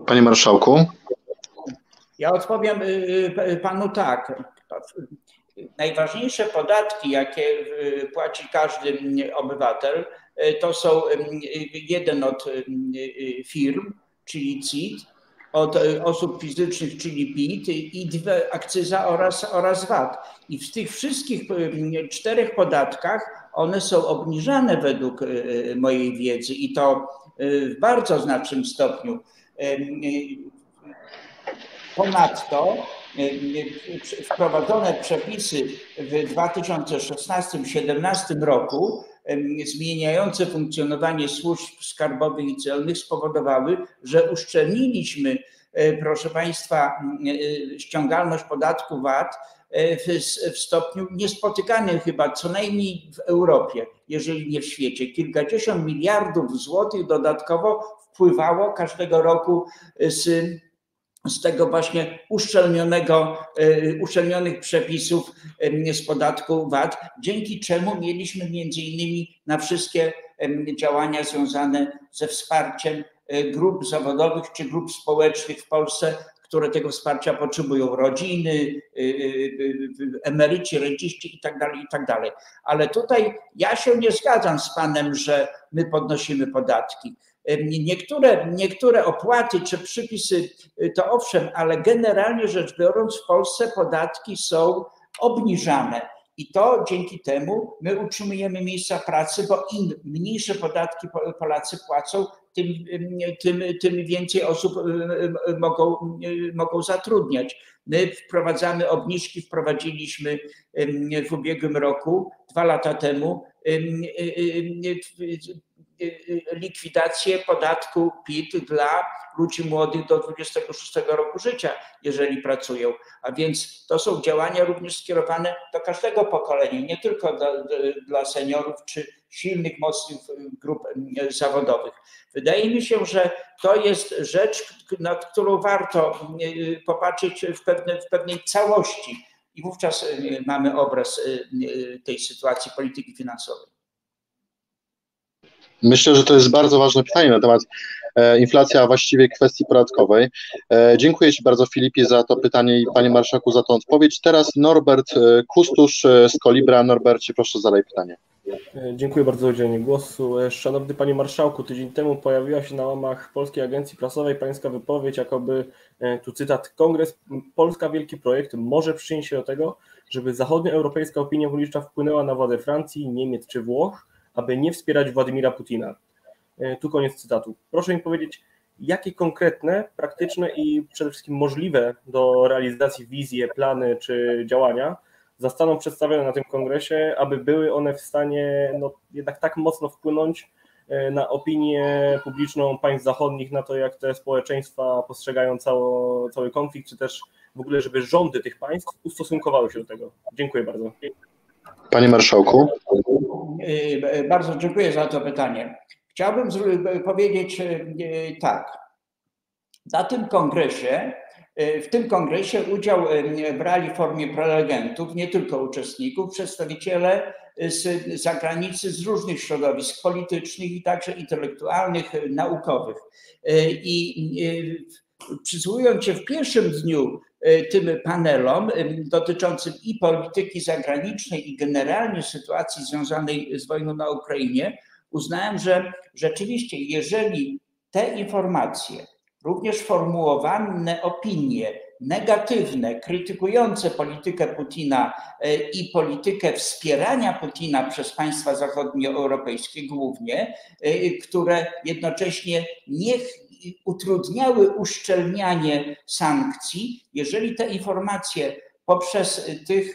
Panie marszałku. Ja odpowiem y, y, panu tak najważniejsze podatki, jakie y, płaci każdy obywatel, y, to są y, jeden od firm, czyli CIT, od osób fizycznych, czyli PIT i dwie akcyza oraz, oraz VAT. I w tych wszystkich czterech podatkach one są obniżane według mojej wiedzy i to w bardzo znacznym stopniu. Ponadto wprowadzone przepisy w 2016-2017 roku zmieniające funkcjonowanie służb skarbowych i celnych spowodowały, że uszczelniliśmy, e, proszę Państwa, e, ściągalność podatku VAT w stopniu niespotykanym chyba, co najmniej w Europie, jeżeli nie w świecie. Kilkadziesiąt miliardów złotych dodatkowo wpływało każdego roku z z tego właśnie uszczelnionego, uszczelnionych przepisów z podatku VAT, dzięki czemu mieliśmy między innymi na wszystkie działania związane ze wsparciem grup zawodowych czy grup społecznych w Polsce, które tego wsparcia potrzebują, rodziny, emeryci, renciści itd., itd. Ale tutaj ja się nie zgadzam z panem, że my podnosimy podatki. Niektóre, niektóre opłaty czy przypisy to owszem, ale generalnie rzecz biorąc, w Polsce podatki są obniżane. I to dzięki temu my utrzymujemy miejsca pracy, bo im mniejsze podatki Polacy płacą, tym, tym, tym więcej osób mogą, mogą zatrudniać. My wprowadzamy obniżki, wprowadziliśmy w ubiegłym roku, dwa lata temu, likwidację podatku PIT dla ludzi młodych do 26 roku życia, jeżeli pracują. A więc to są działania również skierowane do każdego pokolenia, nie tylko do, dla seniorów czy silnych, mocnych grup zawodowych. Wydaje mi się, że to jest rzecz, nad którą warto popatrzeć w, pewne, w pewnej całości i wówczas mamy obraz tej sytuacji polityki finansowej. Myślę, że to jest bardzo ważne pytanie na temat e, inflacji, a właściwie kwestii podatkowej. E, dziękuję Ci bardzo Filipie za to pytanie i Panie Marszałku za tą odpowiedź. Teraz Norbert e, Kustusz z Kolibra. Norbercie, proszę zadaj pytanie. Dziękuję bardzo za udzielenie głosu. Szanowny Panie Marszałku, tydzień temu pojawiła się na łamach Polskiej Agencji Prasowej pańska wypowiedź, jakoby, tu cytat, Kongres Polska Wielki Projekt może przyczynić się do tego, żeby zachodnioeuropejska opinia publiczna wpłynęła na władzę Francji, Niemiec czy Włoch, aby nie wspierać Władimira Putina. Tu koniec cytatu. Proszę mi powiedzieć, jakie konkretne, praktyczne i przede wszystkim możliwe do realizacji wizje, plany czy działania zostaną przedstawione na tym kongresie, aby były one w stanie no, jednak tak mocno wpłynąć na opinię publiczną państw zachodnich, na to, jak te społeczeństwa postrzegają cało, cały konflikt, czy też w ogóle, żeby rządy tych państw ustosunkowały się do tego. Dziękuję bardzo. Panie Marszałku. Bardzo dziękuję za to pytanie. Chciałbym powiedzieć tak. Na tym kongresie, w tym kongresie udział brali w formie prelegentów, nie tylko uczestników, przedstawiciele z zagranicy, z różnych środowisk politycznych i także intelektualnych, naukowych. I przysłuchując się w pierwszym dniu tym panelom dotyczącym i polityki zagranicznej, i generalnie sytuacji związanej z wojną na Ukrainie, uznałem, że rzeczywiście, jeżeli te informacje, również formułowane opinie negatywne, krytykujące politykę Putina i politykę wspierania Putina przez państwa zachodnioeuropejskie głównie, które jednocześnie nie utrudniały uszczelnianie sankcji, jeżeli te informacje poprzez tych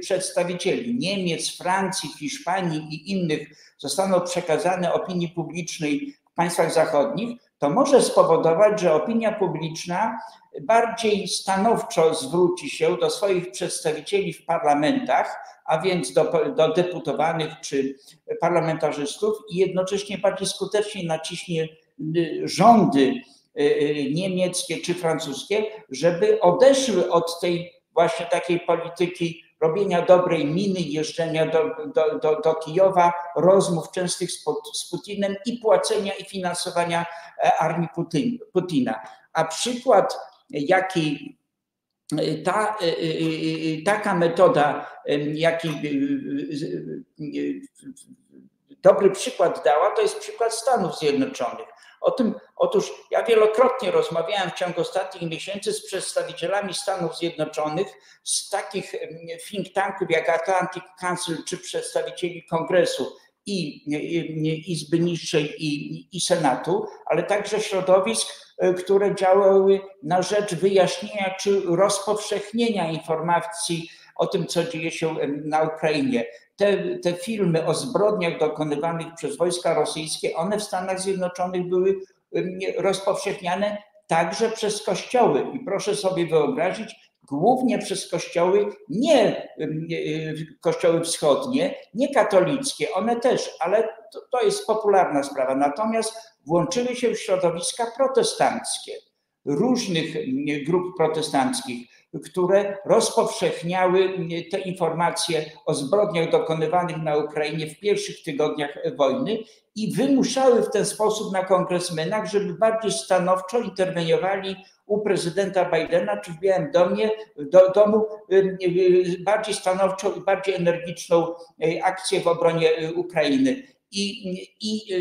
przedstawicieli Niemiec, Francji, Hiszpanii i innych zostaną przekazane opinii publicznej w państwach zachodnich, to może spowodować, że opinia publiczna bardziej stanowczo zwróci się do swoich przedstawicieli w parlamentach, a więc do, do deputowanych czy parlamentarzystów i jednocześnie bardziej skutecznie naciśnie rządy niemieckie czy francuskie, żeby odeszły od tej właśnie takiej polityki robienia dobrej miny, jeżdżenia do, do, do, do Kijowa, rozmów częstych z, z Putinem i płacenia i finansowania armii Putin, Putina. A przykład, jaki ta, taka metoda, jaki dobry przykład dała, to jest przykład Stanów Zjednoczonych. O tym, otóż ja wielokrotnie rozmawiałem w ciągu ostatnich miesięcy z przedstawicielami Stanów Zjednoczonych, z takich think tanków jak Atlantic Council czy przedstawicieli Kongresu i Izby Niższej i, i Senatu, ale także środowisk, które działały na rzecz wyjaśnienia czy rozpowszechnienia informacji o tym, co dzieje się na Ukrainie. Te, te filmy o zbrodniach dokonywanych przez wojska rosyjskie, one w Stanach Zjednoczonych były rozpowszechniane także przez kościoły. I proszę sobie wyobrazić, głównie przez kościoły nie kościoły wschodnie, nie katolickie, one też, ale to, to jest popularna sprawa. Natomiast włączyły się środowiska protestanckie, różnych grup protestanckich, które rozpowszechniały te informacje o zbrodniach dokonywanych na Ukrainie w pierwszych tygodniach wojny i wymuszały w ten sposób na kongresmenach, żeby bardziej stanowczo interweniowali u prezydenta Bidena czy w Białym Domie, do, domu bardziej stanowczą i bardziej energiczną e, akcję w obronie e, Ukrainy. I, i e,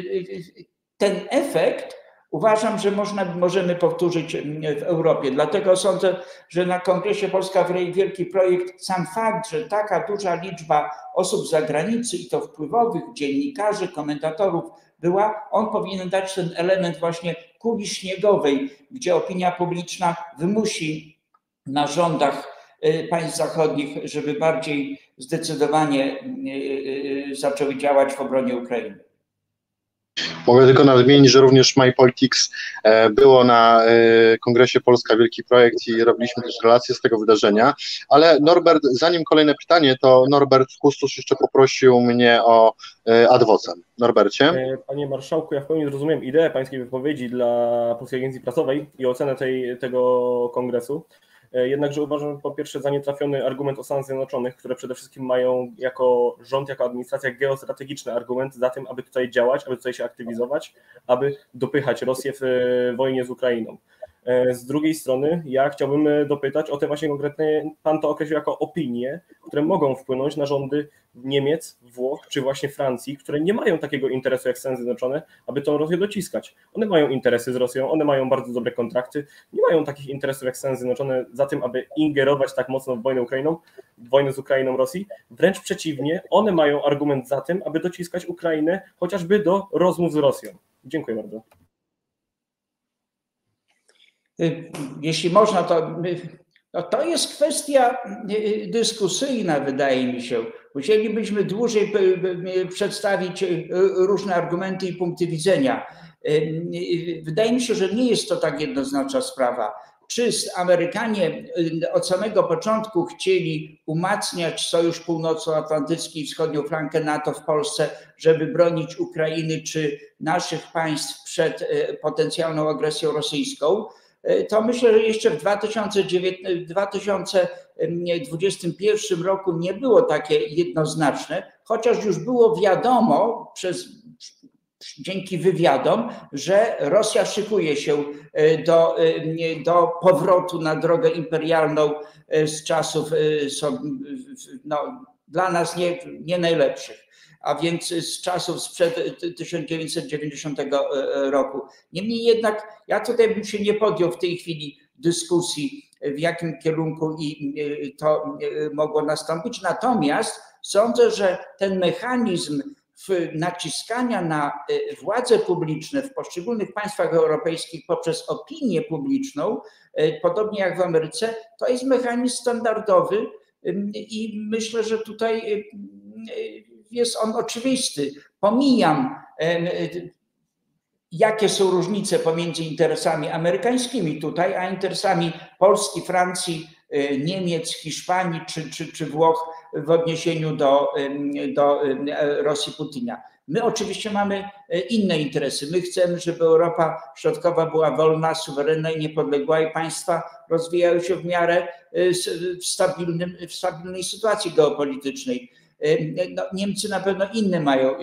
ten efekt uważam, że można, możemy powtórzyć w Europie. Dlatego sądzę, że na Kongresie Polska Wielki Projekt, sam fakt, że taka duża liczba osób z zagranicy i to wpływowych, dziennikarzy, komentatorów była, on powinien dać ten element właśnie kuli śniegowej, gdzie opinia publiczna wymusi na rządach y, państw zachodnich, żeby bardziej zdecydowanie y, y, zaczęły działać w obronie Ukrainy. Mogę tylko nadmienić, że również MyPolitics e, było na e, Kongresie Polska Wielki Projekt i robiliśmy też relacje z tego wydarzenia. Ale Norbert, zanim kolejne pytanie, to Norbert Kustusz jeszcze poprosił mnie o e, adwocem. Norbercie? Panie Marszałku, ja w pełni zrozumiem ideę Pańskiej wypowiedzi dla Polskiej Agencji Prasowej i ocenę tej, tego kongresu. E, jednakże uważam po pierwsze za nietrafiony argument o Stanach Zjednoczonych, które przede wszystkim mają jako rząd, jako administracja geostrategiczny argument za tym, aby tutaj działać, aby tutaj się aktywizować, aby dopychać Rosję w e, wojnie z Ukrainą. E, z drugiej strony, ja chciałbym e, dopytać o te właśnie konkretne, pan to określił jako opinie, które mogą wpłynąć na rządy Niemiec, Włoch czy właśnie Francji, które nie mają takiego interesu jak Stany Zjednoczone, aby tą Rosję dociskać. One mają interesy z Rosją, one mają bardzo dobre kontrakty, nie mają takich interesów jak Stany Zjednoczone za tym, aby ingerować tak mocno w wojnę Ukrainą, wojnę z Ukrainą Rosji. Wręcz przeciwnie, one mają argument za tym, aby dociskać Ukrainę chociażby do rozmów z Rosją. Dziękuję bardzo. Y, jeśli można, to, no to jest kwestia y, dyskusyjna, wydaje mi się. Musielibyśmy dłużej przedstawić y, różne argumenty i punkty widzenia. Wydaje mi się, że nie jest to tak jednoznaczna sprawa. Czy Amerykanie od samego początku chcieli umacniać Sojusz Północnoatlantycki i wschodnią flankę NATO w Polsce, żeby bronić Ukrainy czy naszych państw przed potencjalną agresją rosyjską? E, to myślę, że jeszcze w 2021 roku nie było takie jednoznaczne, chociaż już było wiadomo przez, dzięki wywiadom, że Rosja szykuje się e, do, e, do powrotu na drogę imperialną z czasów no, dla nas nie, nie najlepszych a więc z czasów sprzed 1990 e, roku. Niemniej jednak ja tutaj bym się nie podjął w tej chwili dyskusji, w jakim kierunku i e, to e, mogło nastąpić. Natomiast sądzę, że ten mechanizm naciskania na władze publiczne w poszczególnych państwach europejskich poprzez opinię publiczną, podobnie jak w Ameryce, to jest mechanizm standardowy i myślę, że tutaj jest on oczywisty. Pomijam, jakie są różnice pomiędzy interesami amerykańskimi tutaj, a interesami Polski, Francji, e, Niemiec, Hiszpanii czy, czy, czy Włoch w odniesieniu do, do Rosji Putina. My oczywiście mamy e, inne interesy. My chcemy, żeby Europa Środkowa była wolna, suwerenna i niepodległa i państwa rozwijały się w miarę e, w, stabilnym, w stabilnej sytuacji geopolitycznej. No, Niemcy na pewno inne mają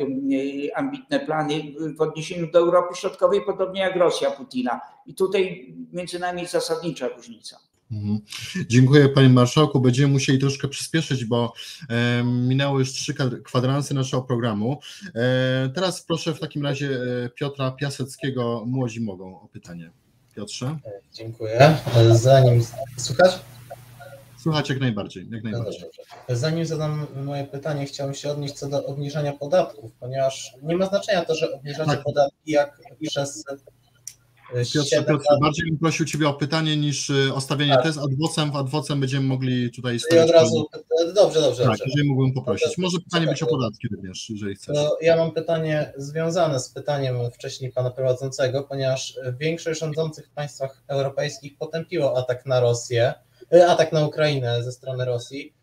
ambitne plany w odniesieniu do Europy Środkowej, podobnie jak Rosja Putina. I tutaj między nami jest zasadnicza różnica. Mhm. Dziękuję Panie Marszałku. Będziemy musieli troszkę przyspieszyć, bo e, minęły już trzy kwadranse naszego programu. E, teraz proszę w takim razie e, Piotra Piaseckiego, Młodzi Mogą, o pytanie. Piotrze. Dziękuję. Zanim słuchać? Słychać jak najbardziej. Jak najbardziej. No Zanim zadam moje pytanie, chciałem się odnieść co do obniżania podatków, ponieważ nie ma znaczenia to, że obniżacie tak. podatki jak przez e, Piotrze, Piotrze, bardziej bym prosił Ciebie o pytanie niż e, ostawienie tak. tez adwocem. W adwocem będziemy mogli tutaj I od razu, dobrze, dobrze. Tak, jeżeli mógłbym poprosić. Może pytanie być o podatki również, jeżeli chcesz. No, ja mam pytanie związane z pytaniem wcześniej Pana prowadzącego, ponieważ większość rządzących w państwach europejskich potępiło atak na Rosję atak na Ukrainę ze strony Rosji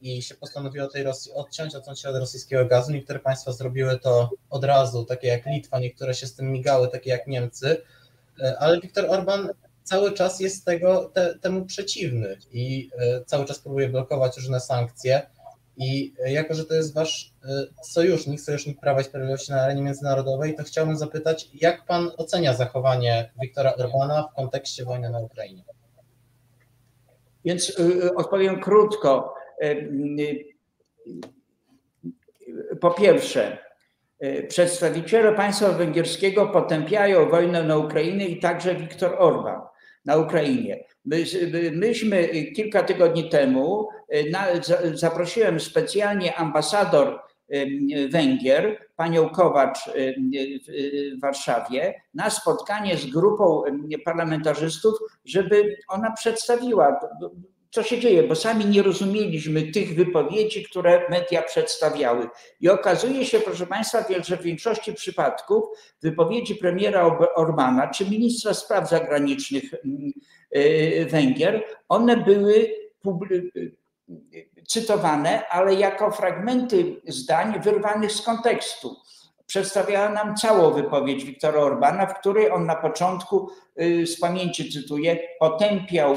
i się postanowiło tej Rosji odciąć, odciąć się od rosyjskiego gazu. Niektóre państwa zrobiły to od razu, takie jak Litwa, niektóre się z tym migały, takie jak Niemcy, ale Viktor Orban cały czas jest tego, te, temu przeciwny i cały czas próbuje blokować różne sankcje. I jako, że to jest wasz sojusznik, sojusznik Prawa i Sprawiedliwości na arenie międzynarodowej, to chciałbym zapytać, jak pan ocenia zachowanie Viktora Orbana w kontekście wojny na Ukrainie? Więc odpowiem krótko. Po pierwsze, przedstawiciele państwa węgierskiego potępiają wojnę na Ukrainie i także Viktor Orban na Ukrainie. My, myśmy kilka tygodni temu, na, zaprosiłem specjalnie ambasador Węgier, panią Kowacz w Warszawie, na spotkanie z grupą parlamentarzystów, żeby ona przedstawiła co się dzieje, bo sami nie rozumieliśmy tych wypowiedzi, które media przedstawiały. I okazuje się, proszę Państwa, że w większości przypadków wypowiedzi premiera Orbana czy ministra spraw zagranicznych y, Węgier, one były cytowane, ale jako fragmenty zdań wyrwanych z kontekstu. Przedstawiała nam całą wypowiedź Wiktora Orbana, w której on na początku, y, z pamięci cytuję, potępiał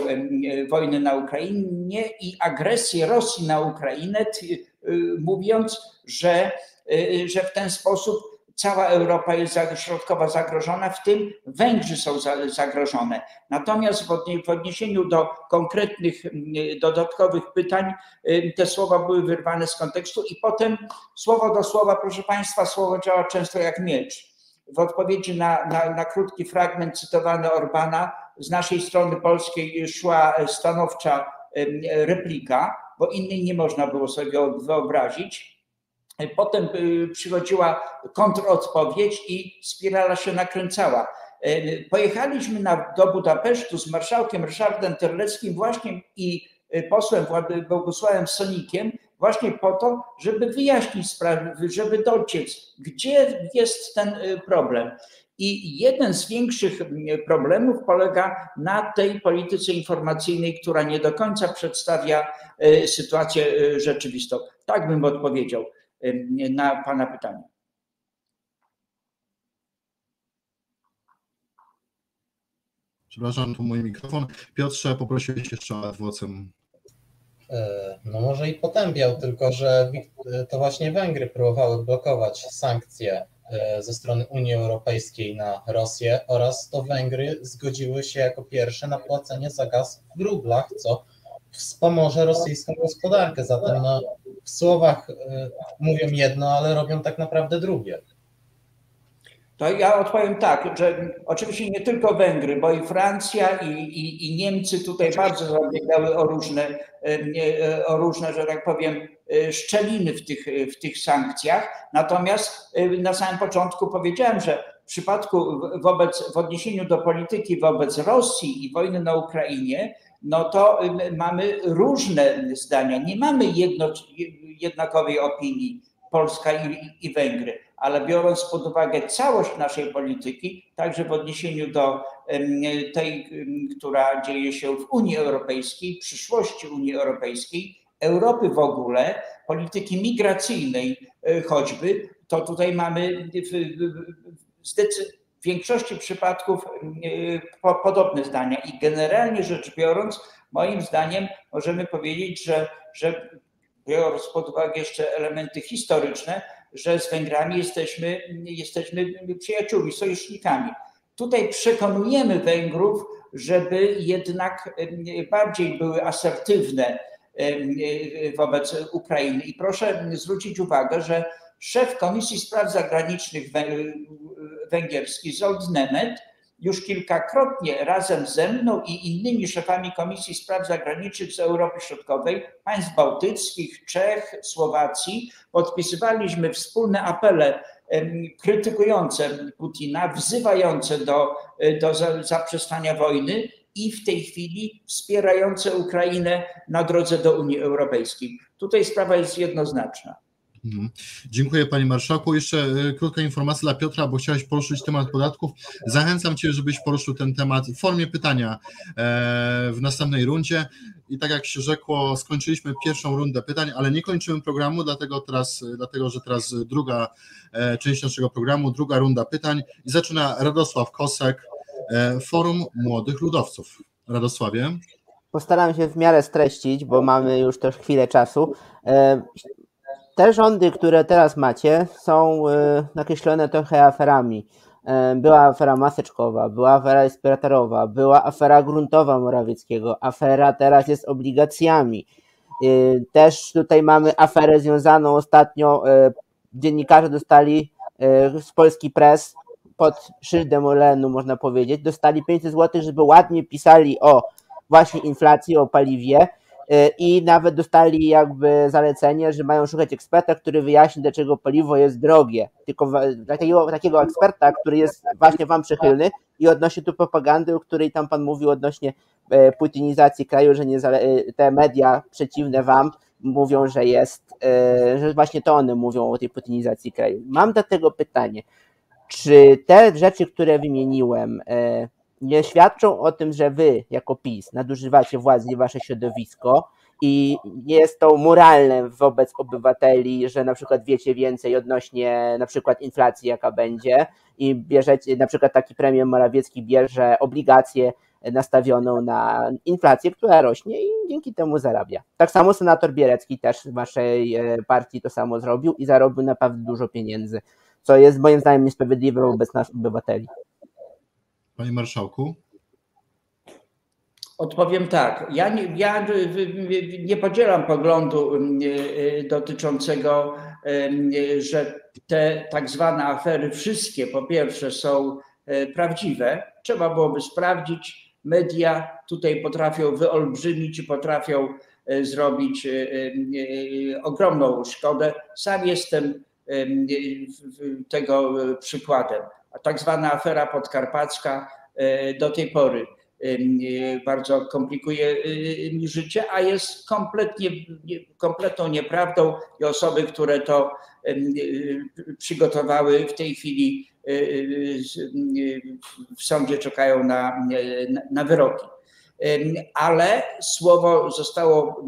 wojnę na Ukrainie i agresję Rosji na Ukrainę, y, mówiąc, że, y, że w ten sposób cała Europa jest środkowa zagrożona, w tym Węgrzy są zagrożone. Natomiast w odniesieniu do konkretnych mm, dodatkowych pytań y, te słowa były wyrwane z kontekstu i potem słowo do słowa, proszę Państwa, słowo działa często jak miecz. W odpowiedzi na, na, na krótki fragment cytowany Orbana z naszej strony polskiej szła stanowcza replika, bo innej nie można było sobie wyobrazić Potem y, przychodziła kontrodpowiedź i spirala się nakręcała. E, pojechaliśmy na, do Budapesztu z marszałkiem Ryszardem Terleckim właśnie i y, posłem Bogusławem Sonikiem właśnie po to, żeby wyjaśnić sprawę, żeby dociec, gdzie jest ten y, problem. I jeden z większych problemów polega na tej polityce informacyjnej, która nie do końca przedstawia sytuację rzeczywistą. Tak bym odpowiedział na Pana pytanie. Przepraszam, tu mój mikrofon. Piotrze, poprosiłeś jeszcze o adwocem. E, no może i potępiał, tylko że to właśnie Węgry próbowały blokować sankcje e, ze strony Unii Europejskiej na Rosję oraz to Węgry zgodziły się jako pierwsze na płacenie za gaz w rublach, co wspomoże rosyjską gospodarkę. Zatem no, w słowach y, mówią jedno, ale robią tak naprawdę drugie. To ja odpowiem tak, że oczywiście nie tylko Węgry, bo i Francja i, i, i Niemcy tutaj bardzo zabiegały o różne, y, o różne, że tak powiem, szczeliny w tych, w tych sankcjach. Natomiast na samym początku powiedziałem, że w przypadku wobec, w odniesieniu do polityki wobec Rosji i wojny na Ukrainie, no to mamy różne zdania. Nie mamy jedno, jednakowej opinii Polska i, i Węgry, ale biorąc pod uwagę całość naszej polityki, także w odniesieniu do tej, która dzieje się w Unii Europejskiej, przyszłości Unii Europejskiej, Europy w ogóle, polityki migracyjnej e, choćby, to tutaj mamy zdecydowanie w większości przypadków e, podobne zdania i generalnie rzecz biorąc, moim zdaniem możemy powiedzieć, że, że biorąc pod uwagę jeszcze elementy historyczne, że z Węgrami jesteśmy, jesteśmy przyjaciółmi, sojusznikami. Tutaj przekonujemy Węgrów, żeby jednak e, bardziej były asertywne e, wobec Ukrainy. I proszę zwrócić uwagę, że szef Komisji Spraw Zagranicznych węgierski Zold Nemet już kilkakrotnie razem ze mną i innymi szefami Komisji Spraw Zagranicznych z Europy Środkowej, państw bałtyckich, Czech, Słowacji podpisywaliśmy wspólne apele krytykujące Putina, wzywające do, do zaprzestania wojny i w tej chwili wspierające Ukrainę na drodze do Unii Europejskiej. Tutaj sprawa jest jednoznaczna. Mhm. Dziękuję Panie Marszałku. Jeszcze e, krótka informacja dla Piotra, bo chciałeś poruszyć temat podatków. Zachęcam Cię, żebyś poruszył ten temat w formie pytania e, w następnej rundzie. I tak jak się rzekło, skończyliśmy pierwszą rundę pytań, ale nie kończymy programu, dlatego, teraz, dlatego że teraz druga e, część naszego programu, druga runda pytań i zaczyna Radosław Kosek, Forum Młodych Ludowców. Radosławie. Postaram się w miarę streścić, bo mamy już też chwilę czasu te rządy, które teraz macie, są e, nakreślone trochę aferami. E, była afera maseczkowa, była afera respiratorowa, była afera gruntowa Morawieckiego, afera teraz jest obligacjami. E, też tutaj mamy aferę związaną ostatnio, dziennikarze dostali z Polski Press pod szyldem Olenu, można powiedzieć, dostali 500 zł, żeby ładnie pisali o właśnie inflacji, o paliwie i nawet dostali jakby zalecenie, że mają szukać eksperta, który wyjaśni, dlaczego paliwo jest drogie. Tylko takiego, takiego eksperta, który jest właśnie wam przychylny i odnośnie tu propagandy, o której tam pan mówił odnośnie e, putinizacji kraju, że nie e, te media przeciwne wam mówią, że jest, że właśnie to one mówią o tej putinizacji kraju. Mam do tego pytanie. Czy te rzeczy, które wymieniłem, nie świadczą o tym, że wy jako PiS nadużywacie władzy i wasze środowisko i nie jest to moralne wobec obywateli, że na przykład wiecie więcej odnośnie na przykład inflacji, jaka będzie i bierzecie, na przykład taki premier Morawiecki bierze obligację nastawioną na inflację, która rośnie i dzięki temu zarabia. Tak samo senator Bierecki też w waszej e, partii to samo zrobił i zarobił naprawdę dużo pieniędzy, co jest moim zdaniem niesprawiedliwe wobec nas obywateli. Panie Marszałku? Odpowiem tak. Ja nie, ja nie podzielam poglądu mm, e, e, dotyczącego, że te tak zwane afery wszystkie po pierwsze są e, prawdziwe. Trzeba byłoby sprawdzić. Media tutaj potrafią wyolbrzymić i potrafią zrobić ogromną szkodę. Sam jestem tego przykładem tak zwana afera podkarpacka e, do tej pory e, bardzo komplikuje e, mi życie, a jest kompletnie, kompletną nieprawdą i osoby, które to przygotowały w tej chwili w sądzie czekają na, na wyroki. Ale słowo zostało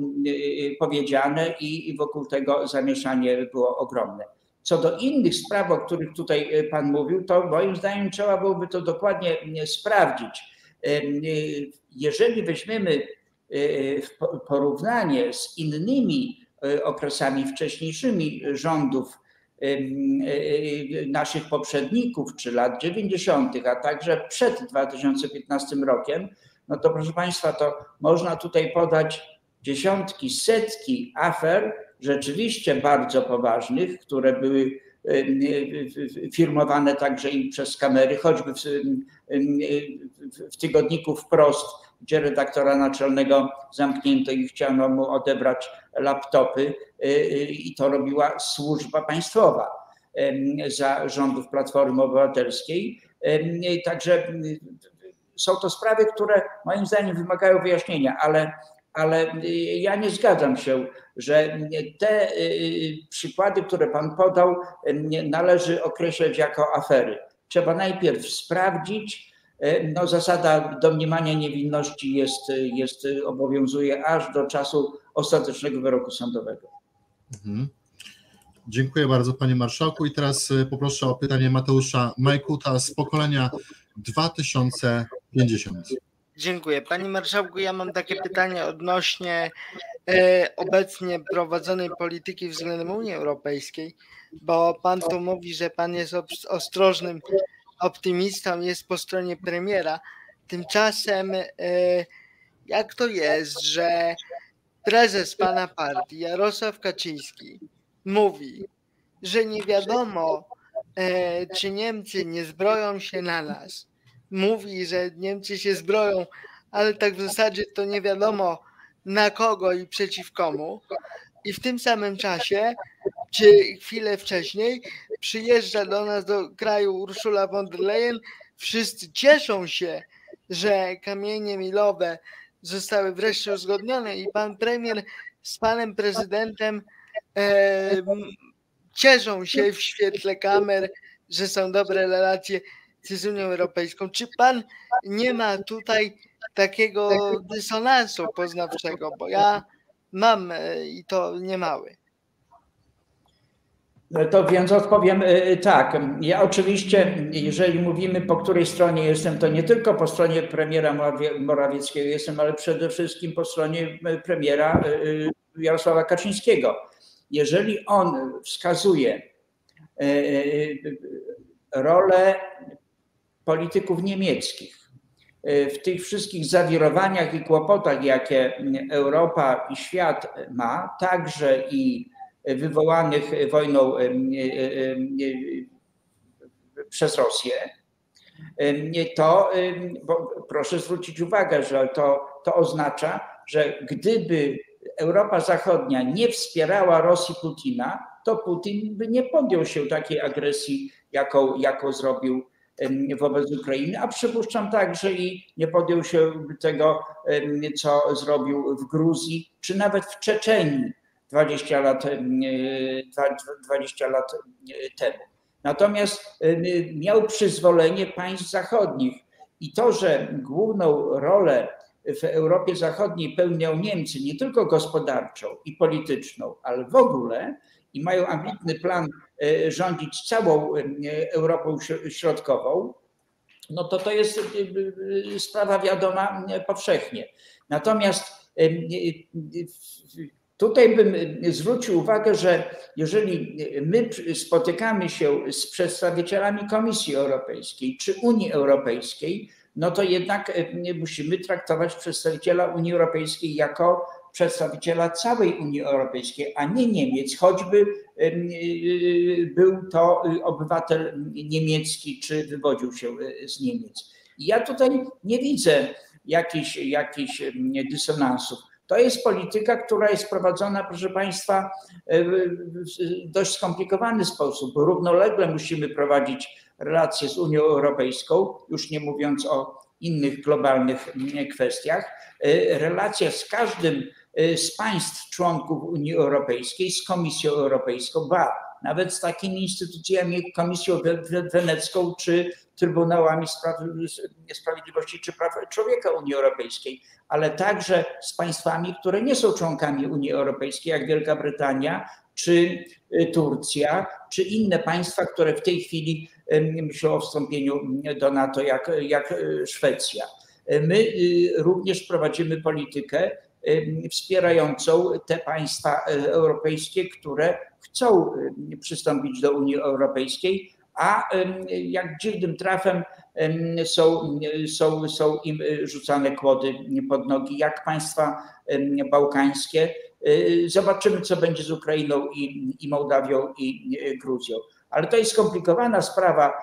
powiedziane i wokół tego zamieszanie było ogromne. Co do innych spraw, o których tutaj e, Pan mówił, to moim zdaniem trzeba byłoby to dokładnie e, sprawdzić. E, jeżeli weźmiemy porównanie z innymi okresami wcześniejszymi rządów naszych poprzedników, czy lat 90., a także przed 2015 rokiem, no to proszę Państwa, to można tutaj podać dziesiątki, setki afer, rzeczywiście bardzo poważnych, które były firmowane także i przez kamery, choćby w, w tygodniku wprost, gdzie redaktora naczelnego zamknięto i chciano mu odebrać laptopy i to robiła służba państwowa za rządów Platformy Obywatelskiej. Także są to sprawy, które moim zdaniem wymagają wyjaśnienia, ale ale y, ja nie zgadzam się, że te y, przykłady, które Pan podał, należy określać jako afery. Trzeba najpierw sprawdzić. Y, no, zasada domniemania niewinności jest, jest, obowiązuje aż do czasu ostatecznego wyroku sądowego. Mhm. Dziękuję bardzo Panie Marszałku. I teraz poproszę o pytanie Mateusza Majkuta z pokolenia 2050. Dziękuję. Panie Marszałku, ja mam takie pytanie odnośnie e, obecnie prowadzonej polityki względem Unii Europejskiej, bo Pan tu mówi, że Pan jest ostrożnym optymistą, jest po stronie premiera. Tymczasem e, jak to jest, że prezes Pana partii, Jarosław Kaczyński, mówi, że nie wiadomo, e, czy Niemcy nie zbroją się na nas, mówi, że Niemcy się zbroją, ale tak w zasadzie to nie wiadomo na kogo i przeciw komu. I w tym samym czasie, czy chwilę wcześniej, przyjeżdża do nas do kraju Ursula von der Leyen. Wszyscy cieszą się, że kamienie milowe zostały wreszcie uzgodnione i pan premier z panem prezydentem e, cieszą się w świetle kamer, że są dobre relacje z Unią Europejską. Czy pan nie ma tutaj takiego dysonansu poznawczego? Bo ja mam e, i to niemały. No to więc odpowiem e, tak. Ja oczywiście, jeżeli mówimy po której stronie jestem, to nie tylko po stronie premiera Morawieckiego jestem, ale przede wszystkim po stronie e, premiera Jarosława Kaczyńskiego. Jeżeli on wskazuje rolę polityków niemieckich. W tych wszystkich zawirowaniach i kłopotach, jakie Europa i świat ma, także i wywołanych wojną przez Rosję, to proszę zwrócić uwagę, że to, to oznacza, że gdyby Europa Zachodnia nie wspierała Rosji Putina, to Putin by nie podjął się takiej agresji, jaką, jaką zrobił wobec Ukrainy, a przypuszczam także i nie podjął się tego, co zrobił w Gruzji, czy nawet w Czeczenii 20 lat, 20 lat temu. Natomiast miał przyzwolenie państw zachodnich i to, że główną rolę w Europie Zachodniej pełnią Niemcy, nie tylko gospodarczą i polityczną, ale w ogóle, i mają ambitny plan rządzić całą e, Europą Środkową, no to to jest e, sprawa wiadoma powszechnie. Natomiast tutaj bym zwrócił uwagę, że jeżeli my spotykamy się z przedstawicielami Komisji Europejskiej czy Unii Europejskiej, no to jednak musimy traktować przedstawiciela Unii Europejskiej jako przedstawiciela całej Unii Europejskiej, a nie Niemiec, choćby y, był to obywatel niemiecki czy wywodził się y, z Niemiec. Ja tutaj nie widzę jakichś, jakichś dysonansów. To jest polityka, która jest prowadzona, proszę Państwa, w dość skomplikowany sposób. Równolegle musimy prowadzić relacje z Unią Europejską, już nie mówiąc o innych globalnych kwestiach. Y, relacja z każdym Y, z państw członków Unii Europejskiej, z Komisją Europejską, ba, nawet z takimi instytucjami jak Komisją Wenecką czy Trybunałami Sprawiedliwości czy Praw Człowieka Unii Europejskiej, ale także z państwami, które nie są członkami Unii Europejskiej, jak Wielka Brytania czy y, Turcja, czy inne państwa, które w tej chwili myślą o wstąpieniu do NATO, jak, jak y, Szwecja. My również prowadzimy politykę, wspierającą te państwa e, europejskie, które chcą przystąpić do Unii Europejskiej, a jak dziwnym trafem są, są, są im rzucane kłody pod nogi, jak państwa bałkańskie. Zobaczymy, co będzie z Ukrainą i, i Mołdawią i Gruzją. Ale to jest skomplikowana sprawa,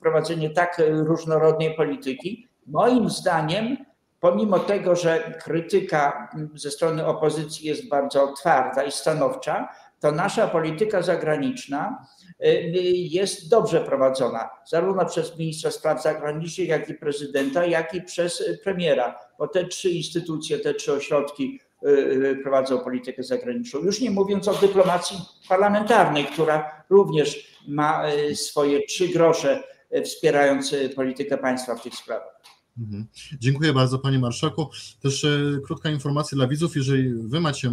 prowadzenie tak różnorodnej polityki. Moim zdaniem pomimo tego, że krytyka ze strony opozycji jest bardzo twarda i stanowcza, to nasza polityka zagraniczna y, jest dobrze prowadzona, zarówno przez ministra spraw zagranicznych, jak i prezydenta, jak i przez premiera, bo te trzy instytucje, te trzy ośrodki y, y, prowadzą politykę zagraniczną. Już nie mówiąc o dyplomacji parlamentarnej, która również ma swoje trzy grosze wspierając politykę państwa w tych sprawach. Mhm. Dziękuję bardzo Panie Marszałku. Też e, krótka informacja dla widzów. Jeżeli Wy macie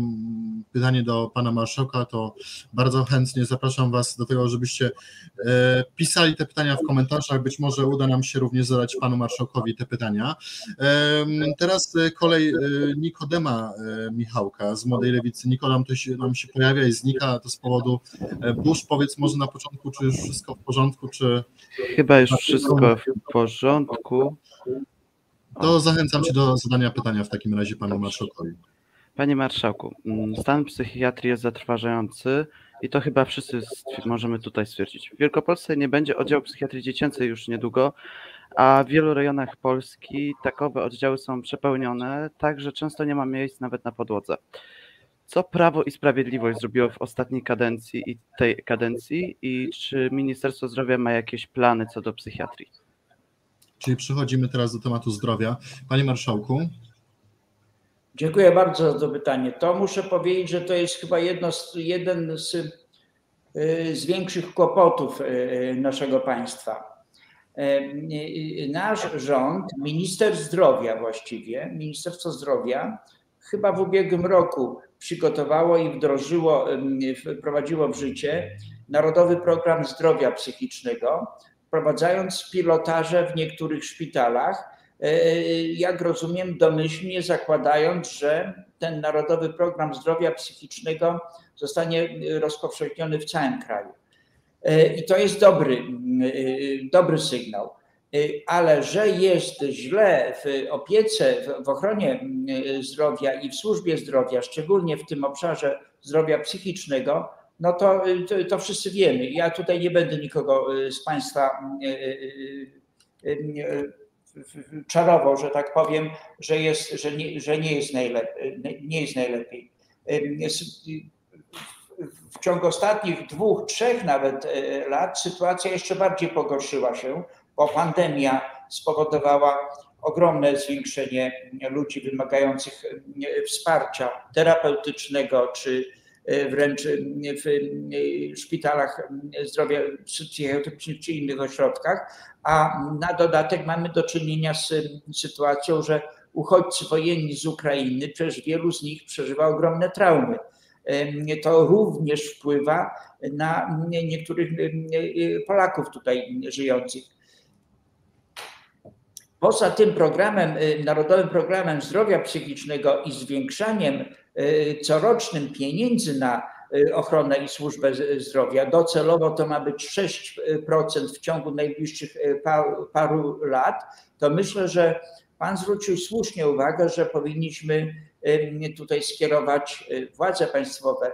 pytanie do Pana Marszałka, to bardzo chętnie zapraszam Was do tego, żebyście e, pisali te pytania w komentarzach. Być może uda nam się również zadać Panu Marszałkowi te pytania. Teraz e, kolej Nikodema Michałka z Młodej Lewicy. Nikodem to się, nam się pojawia i znika to z powodu burz. Powiedz może na początku, czy już wszystko w porządku, czy... Chyba już wszystko w porządku. To zachęcam Cię do zadania pytania w takim razie panu marszałkowi. Panie marszałku, mm, stan psychiatrii jest zatrważający i to chyba wszyscy możemy tutaj stwierdzić. W Wielkopolsce nie będzie oddziału psychiatrii dziecięcej już niedługo, a w wielu rejonach Polski takowe oddziały są przepełnione, tak że często nie ma miejsc nawet na podłodze. Co Prawo i Sprawiedliwość zrobiło w ostatniej kadencji i tej kadencji i czy Ministerstwo Zdrowia ma jakieś plany co do psychiatrii? Czyli przechodzimy teraz do tematu zdrowia. Panie Marszałku. Dziękuję bardzo za to pytanie. To muszę powiedzieć, że to jest chyba jedno z, jeden z z większych kłopotów naszego państwa. Nasz rząd, minister zdrowia właściwie, Ministerstwo Zdrowia, chyba w ubiegłym roku przygotowało i wdrożyło, wprowadziło w życie Narodowy Program Zdrowia Psychicznego, wprowadzając pilotaże w niektórych szpitalach, e, jak rozumiem, domyślnie zakładając, że ten Narodowy Program Zdrowia Psychicznego zostanie rozpowszechniony w całym kraju. E, I to jest dobry, e, dobry sygnał. Ale że jest źle w opiece, w ochronie zdrowia i w służbie zdrowia, szczególnie w tym obszarze zdrowia psychicznego, no to, to, to, wszyscy wiemy. Ja tutaj nie będę nikogo y, z Państwa y, y, czarował, że tak powiem, że, jest, że, nie, że nie, jest najlepiej, nie jest najlepiej. W ciągu ostatnich dwóch, trzech nawet lat sytuacja jeszcze bardziej pogorszyła się, bo pandemia spowodowała ogromne zwiększenie ludzi wymagających wsparcia terapeutycznego czy wręcz e, w e, szpitalach zdrowia psychiatrycznych czy innych ośrodkach, a na dodatek mamy do czynienia z sytuacją, że uchodźcy wojenni z Ukrainy, przecież wielu z nich przeżywa ogromne traumy. To również wpływa na niektórych Polaków tutaj żyjących. Poza tym programem, Narodowym Programem Zdrowia Psychicznego i zwiększaniem Y, corocznym pieniędzy na y, ochronę i służbę zdrowia. Docelowo to ma być 6% w ciągu najbliższych y, paru lat. To myślę, że Pan zwrócił słusznie uwagę, że powinniśmy tutaj skierować władze państwowe,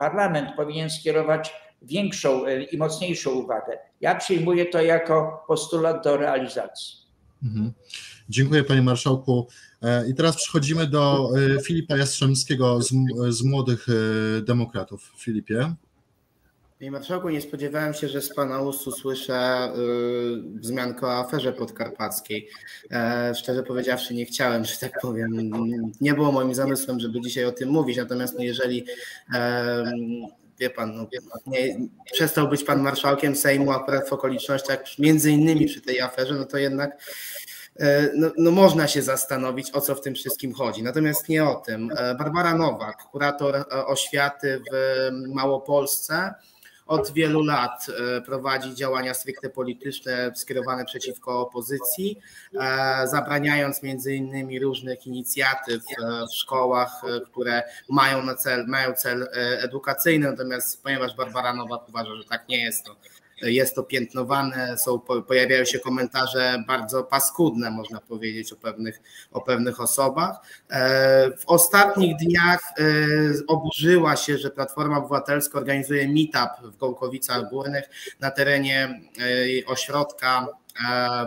parlament powinien skierować większą i mocniejszą uwagę. Ja przyjmuję to jako postulat do realizacji. Mhm. Dziękuję Panie Marszałku. E, I teraz przechodzimy do e, Filipa Jastrzębskiego z, z Młodych e, Demokratów. Filipie. Panie Marszałku, nie spodziewałem się, że z Pana ust usłyszę wzmiankę o aferze podkarpackiej. Szczerze powiedziawszy, nie chciałem, że tak powiem. Nie było moim zamysłem, żeby dzisiaj o tym mówić, natomiast no jeżeli wie pan, no, nie, przestał być pan marszałkiem Sejmu akurat w okolicznościach, między innymi przy tej aferze, no to jednak no, no, można się zastanowić, o co w tym wszystkim chodzi. Natomiast nie o tym. E, Barbara Nowak, kurator e, oświaty w Małopolsce, od wielu lat prowadzi działania stricte polityczne skierowane przeciwko opozycji, zabraniając między innymi różnych inicjatyw w szkołach, które mają na cel, mają cel edukacyjny, natomiast ponieważ Barbara Nowak uważa, że tak nie jest, to jest to piętnowane, są, pojawiają się komentarze bardzo paskudne, można powiedzieć, o pewnych, o pewnych osobach. E, w ostatnich dniach e, oburzyła się, że Platforma Obywatelska organizuje meetup w Gołkowicach Górnych na terenie e, ośrodka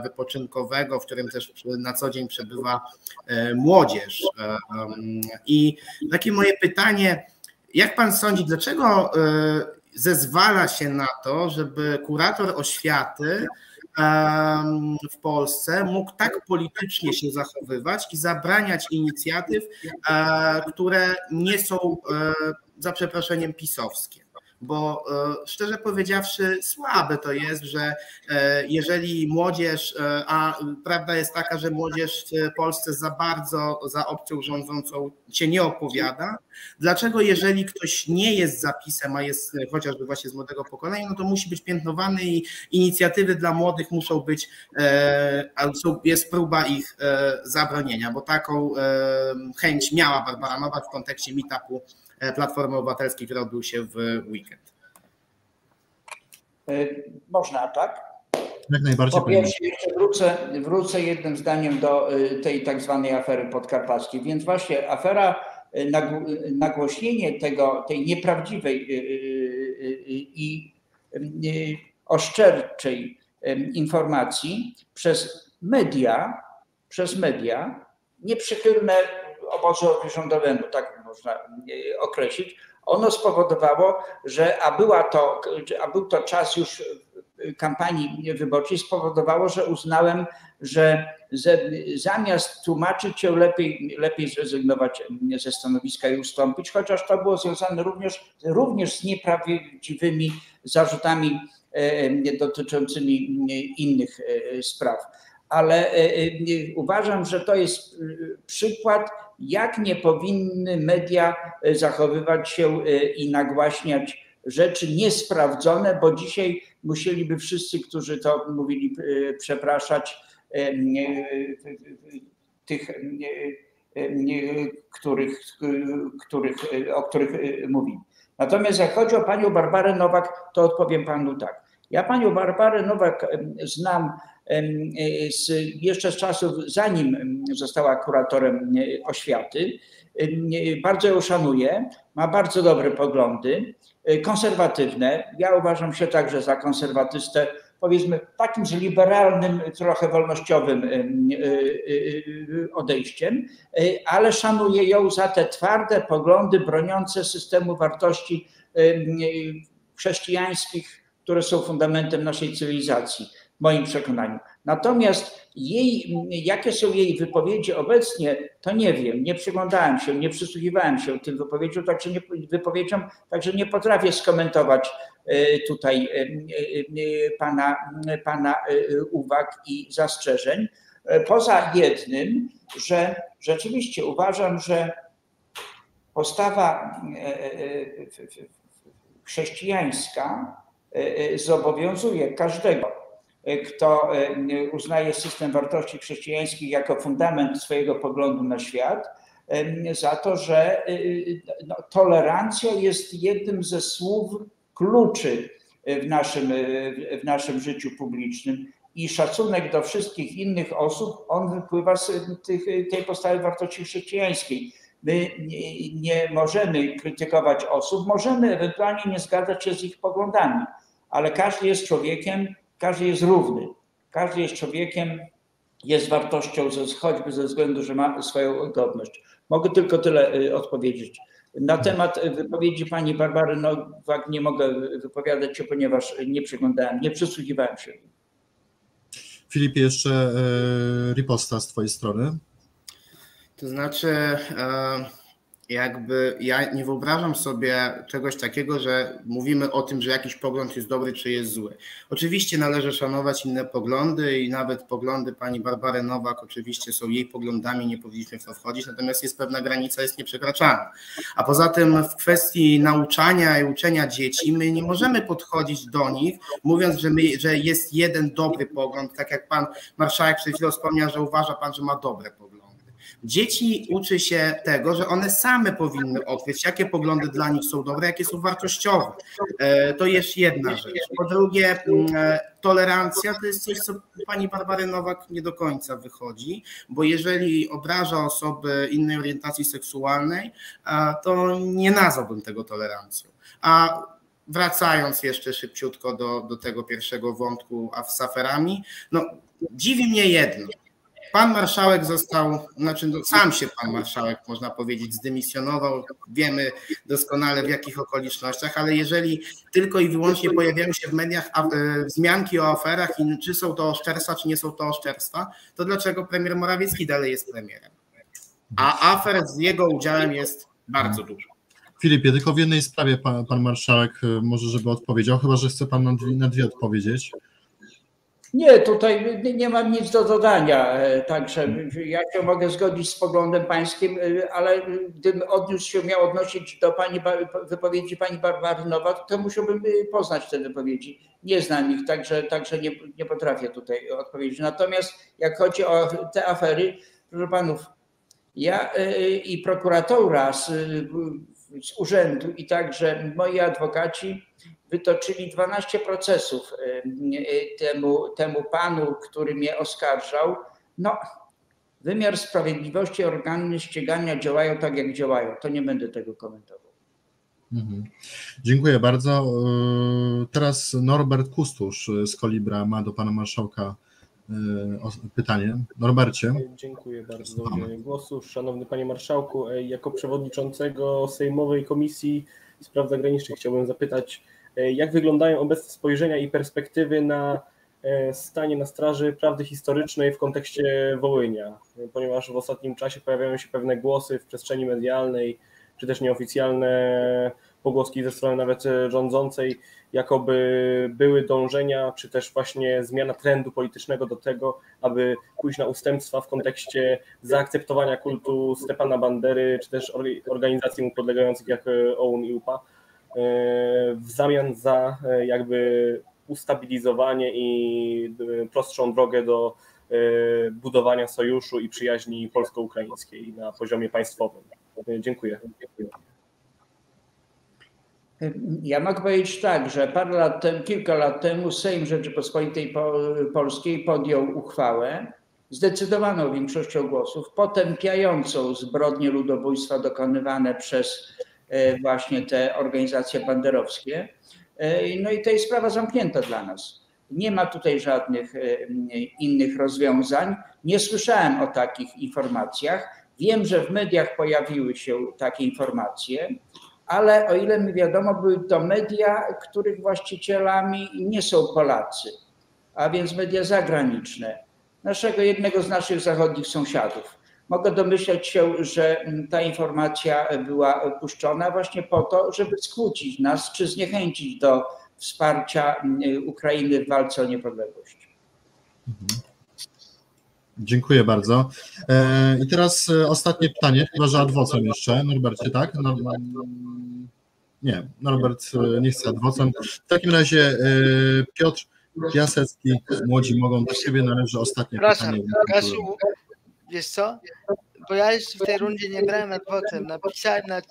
wypoczynkowego, w którym też na co dzień przebywa młodzież. I takie moje pytanie, jak pan sądzi, dlaczego zezwala się na to, żeby kurator oświaty w Polsce mógł tak politycznie się zachowywać i zabraniać inicjatyw, e, które nie są e, za przeproszeniem pisowskie bo e, szczerze powiedziawszy, słabe to jest, że e, jeżeli młodzież, e, a prawda jest taka, że młodzież w Polsce za bardzo za opcją rządzącą się nie opowiada, dlaczego jeżeli ktoś nie jest zapisem, a jest chociażby właśnie z młodego pokolenia, no to musi być piętnowany i inicjatywy dla młodych muszą być, jest próba ich zabronienia, bo taką chęć miała Barbara Nowak w kontekście meetupu Platformy Obywatelskiej, który odbył się w weekend. E, można, tak? Jak najbardziej. Po pierwsze, jeszcze wrócę, wrócę jednym zdaniem do e, tej tak zwanej afery podkarpackiej. Więc właśnie afera, nagłośnienie tego, tej nieprawdziwej i oszczerczej informacji przez media, przez media nieprzychylne obozowi rządowemu, tak można e, określić, ono spowodowało, że a, była to, a był to czas już kampanii wyborczej spowodowało, że uznałem, że zamiast tłumaczyć się, lepiej, lepiej zrezygnować ze stanowiska i ustąpić, chociaż to było związane również, również z nieprawdziwymi zarzutami dotyczącymi innych spraw. Ale uważam, że to jest przykład, jak nie powinny media zachowywać się i nagłaśniać rzeczy niesprawdzone, bo dzisiaj musieliby wszyscy, którzy to mówili, e, przepraszać e, tych, e, których, których, o których mówili. Natomiast jak chodzi o panią Barbarę Nowak, to odpowiem panu tak. Ja panią Barbarę Nowak znam z, jeszcze z czasów, zanim została kuratorem oświaty. Bardzo ją szanuję, ma bardzo dobre poglądy. Konserwatywne. Ja uważam się także za konserwatystę, powiedzmy takim z liberalnym, trochę wolnościowym odejściem, ale szanuję ją za te twarde poglądy broniące systemu wartości chrześcijańskich, które są fundamentem naszej cywilizacji w moim przekonaniu. Natomiast jej, jakie są jej wypowiedzi obecnie, to nie wiem. Nie przyglądałem się, nie przysłuchiwałem się tym wypowiedziom, także nie, wypowiedziom, także nie potrafię skomentować e, tutaj e, e, pana, pana uwag i zastrzeżeń. Poza jednym, że rzeczywiście uważam, że postawa chrześcijańska zobowiązuje każdego kto e, uznaje system wartości chrześcijańskich jako fundament swojego poglądu na świat, za to, że no, tolerancja jest jednym ze słów kluczy w naszym, w naszym życiu publicznym i szacunek do wszystkich innych osób, on wypływa z tych, tej postawy wartości chrześcijańskiej. My nie możemy krytykować osób, możemy ewentualnie nie zgadzać się z ich poglądami, ale każdy jest człowiekiem każdy jest równy. Każdy jest człowiekiem, jest wartością, choćby ze względu, że ma swoją godność. Mogę tylko tyle y, odpowiedzieć. Na temat wypowiedzi pani Barbary Nowak nie mogę wypowiadać się, ponieważ nie przyglądałem, nie przysłuchiwałem się. Filip, jeszcze e, riposta z twojej strony. To znaczy... E jakby ja nie wyobrażam sobie czegoś takiego, że mówimy o tym, że jakiś pogląd jest dobry czy jest zły. Oczywiście należy szanować inne poglądy i nawet poglądy pani Barbary Nowak oczywiście są jej poglądami, nie powinniśmy w to wchodzić, natomiast jest pewna granica, jest nieprzekraczalna. A poza tym w kwestii nauczania i uczenia dzieci my nie możemy podchodzić do nich mówiąc, że, my, że jest jeden dobry pogląd, tak jak pan marszałek przed chwilą wspomniał, że uważa pan, że ma dobre poglądy. Dzieci uczy się tego, że one same powinny odkryć, jakie poglądy dla nich są dobre, jakie są wartościowe. E, to jest jedna rzecz. Po drugie, mm, e, tolerancja to jest coś, co pani Barbary Nowak nie do końca wychodzi, bo jeżeli obraża osoby innej orientacji seksualnej, to nie nazwałbym tego tolerancją. A wracając jeszcze szybciutko do, do tego pierwszego wątku a z aferami, no dziwi mnie jedno – Pan marszałek został, znaczy no, sam się pan marszałek, można powiedzieć, zdymisjonował. Wiemy doskonale w jakich okolicznościach, ale jeżeli tylko i wyłącznie pojawiają się w mediach e, wzmianki o aferach i czy są to oszczerstwa, czy nie są to oszczerstwa, to dlaczego premier Morawiecki dalej jest premierem? A afer z jego udziałem jest bardzo dużo. Filipie, tylko w jednej sprawie pan, pan marszałek e, może, żeby odpowiedział, chyba że chce pan na dwie, na dwie odpowiedzieć. Nie, tutaj nie mam nic do dodania, e, także ja się mogę zgodzić z poglądem pańskim, e, ale gdybym odniósł się, miał odnosić do pani, wypowiedzi pani Barbary Nowak, to musiałbym e, poznać te wypowiedzi. Nie znam ich, także, także nie, nie potrafię tutaj odpowiedzieć. Natomiast jak chodzi o te afery, proszę panów, ja i prokuratura z, z urzędu i także moi adwokaci wytoczyli 12 procesów temu, temu panu, który mnie oskarżał. No, wymiar sprawiedliwości, organy ścigania działają tak, jak działają. To nie będę tego komentował. Mhm. Dziękuję bardzo. E, teraz Norbert Kustusz z Kolibra ma do pana marszałka pytanie. Norbercie. Dziękuję bardzo za udzielenie głosu. Szanowny panie marszałku, jako przewodniczącego Sejmowej Komisji Spraw Zagranicznych chciałbym zapytać, jak wyglądają obecne spojrzenia i perspektywy na stanie na straży prawdy historycznej w kontekście Wołynia, ponieważ w ostatnim czasie pojawiają się pewne głosy w przestrzeni medialnej, czy też nieoficjalne pogłoski ze strony nawet rządzącej, jakoby były dążenia, czy też właśnie zmiana trendu politycznego do tego, aby pójść na ustępstwa w kontekście zaakceptowania kultu Stepana Bandery, czy też organizacji mu podlegających jak OUN i UPA, e, w zamian za e, jakby ustabilizowanie i e, prostszą drogę do budowania sojuszu i przyjaźni polsko-ukraińskiej na poziomie państwowym. Dziękuję. Ja mogę powiedzieć tak, że parę lat temu, kilka lat temu Sejm Rzeczypospolitej Polskiej podjął uchwałę zdecydowaną większością głosów, potępiającą zbrodnie ludobójstwa dokonywane przez e, właśnie te organizacje banderowskie. E, no i to jest sprawa zamknięta dla nas. Nie ma tutaj żadnych e, innych rozwiązań. Nie słyszałem o takich informacjach. Wiem, że w mediach pojawiły się takie informacje ale o ile mi wiadomo, były to media, których właścicielami nie są Polacy, a więc media zagraniczne, naszego jednego z naszych zachodnich sąsiadów. Mogę domyśleć się, że ta informacja była puszczona właśnie po to, żeby skłócić nas czy zniechęcić do wsparcia Ukrainy w walce o niepodległość. Mhm. Dziękuję bardzo. E, I teraz e, ostatnie pytanie, chyba że adwocem jeszcze. Norbercie, tak? No, nie, Norbert e, nie chce adwocem. W takim razie Piotr Piasecki, młodzi mogą do siebie, należy ostatnie pytanie. Kasiu, wiesz co? Bo ja jeszcze w tej rundzie nie grałem adwocem. Napisałem na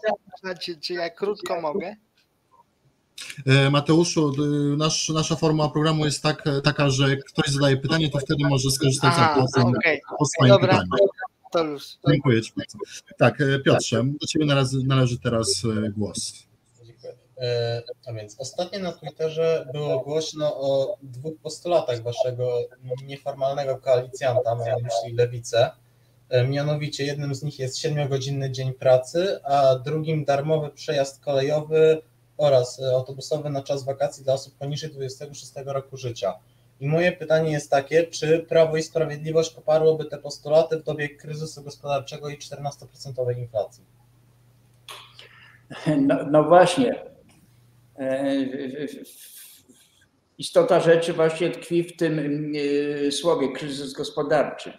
czacie, czy ja krótko mogę. E, Mateuszu, nasz, nasza forma programu jest tak, taka, że jak ktoś zadaje pytanie, to wtedy może skorzystać z okay. po swoim Dobra. pytaniu. To już. Dziękuję Ci bardzo. Tak, e, Piotrze, do Ciebie należy, należy teraz e, głos. A więc ostatnio na Twitterze było głośno o dwóch postulatach waszego nieformalnego koalicjanta, mam na myśli lewicę. Mianowicie jednym z nich jest 7-godzinny dzień pracy, a drugim darmowy przejazd kolejowy oraz e, autobusowy na czas wakacji dla osób poniżej 26 roku życia. I moje pytanie jest takie, czy Prawo i Sprawiedliwość poparłoby te postulaty w dobie kryzysu gospodarczego i 14% inflacji? <laughs> No, no właśnie. E, istota rzeczy właśnie tkwi w tym e, słowie kryzys gospodarczy.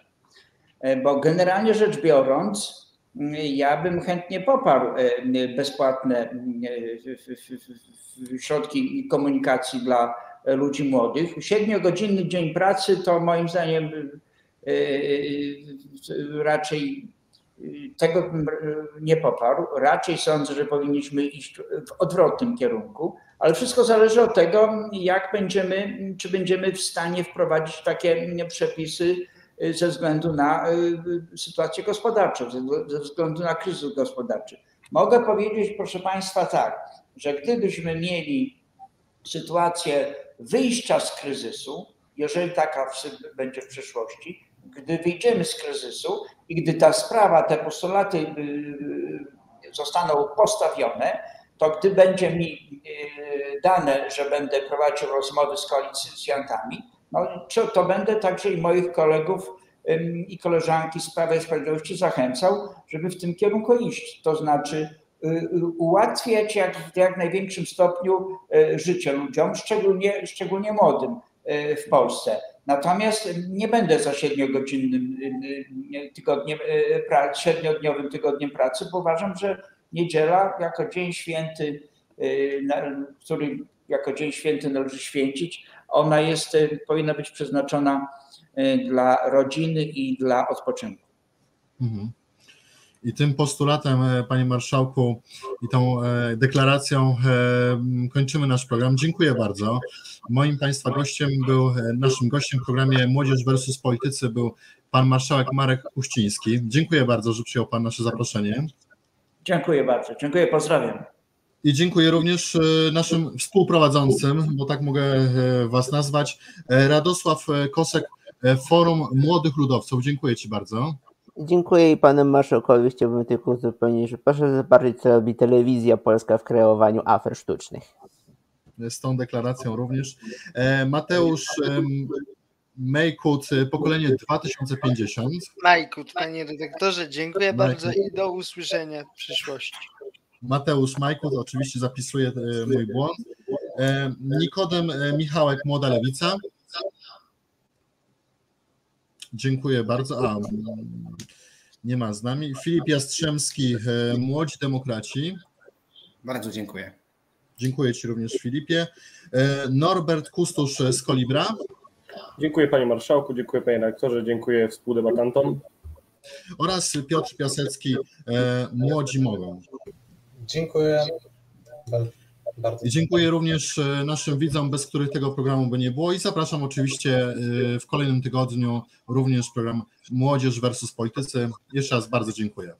Bo generalnie rzecz biorąc, ja bym chętnie poparł e, bezpłatne e, środki komunikacji dla ludzi młodych. Siedmiogodzinny dzień pracy to moim zdaniem e, raczej tego bym nie poparł. Raczej sądzę, że powinniśmy iść w odwrotnym kierunku, ale wszystko zależy od tego, jak będziemy, czy będziemy w stanie wprowadzić takie przepisy, ze względu na y, sytuację gospodarczą, ze względu na kryzys gospodarczy. Mogę powiedzieć, proszę Państwa, tak, że gdybyśmy mieli sytuację wyjścia z kryzysu, jeżeli taka będzie w przyszłości, gdy wyjdziemy z kryzysu i gdy ta sprawa, te postulaty y, zostaną postawione, to gdy będzie mi dane, że będę prowadził rozmowy z koalicjantami, no, to będę także i moich kolegów i koleżanki z Prawa i Sprawiedliwości zachęcał, żeby w tym kierunku iść. To znaczy y, y, ułatwiać jak, w jak największym stopniu y, życie ludziom, szczególnie, szczególnie młodym w Polsce. Natomiast nie będę za siedmiogodzinnym tygodniem, średniodniowym tygodniem pracy, bo uważam, że niedziela jako dzień święty, który jako dzień święty należy święcić, ona jest, e, powinna być przeznaczona e, dla rodziny i dla odpoczynku. Mhm. I tym postulatem, e, panie marszałku, i tą deklaracją kończymy nasz program. Dziękuję bardzo. Moim państwa gościem był, naszym gościem w programie Młodzież versus Politycy był pan marszałek Marek Kuściński. Dziękuję bardzo, że przyjął pan nasze zaproszenie. Dziękuję bardzo. Dziękuję, pozdrawiam. I dziękuję również e, naszym współprowadzącym, bo tak mogę e, Was nazwać, e, Radosław Kosek, Forum Młodych Ludowców. Dziękuję Ci bardzo. Dziękuję i panem marszałkowi. Chciałbym tylko uzupełnić, że proszę zobaczyć, co robi telewizja polska w kreowaniu afer sztucznych. z tą deklaracją również. Mateusz Majkut, pokolenie 2050. Majkut, panie redaktorze, dziękuję Majkut. bardzo i do usłyszenia w przyszłości. Mateusz Majkut, oczywiście zapisuję mój błąd. Nikodem Michałek, Młoda Lewica. Dziękuję bardzo. A, nie ma z nami. Filip Jastrzębski, e, Młodzi Demokraci. Bardzo dziękuję. Dziękuję Ci również, Filipie. E, Norbert Kustusz z Kolibra. Dziękuję Panie Marszałku, dziękuję Panie Rektorze, dziękuję współdebatantom. Oraz Piotr Piasecki, e, Młodzi Mogą. Dziękuję. Bardzo dziękuję również naszym widzom, bez których tego programu by nie było i zapraszam oczywiście w kolejnym tygodniu również program Młodzież versus Politycy. Jeszcze raz bardzo dziękuję.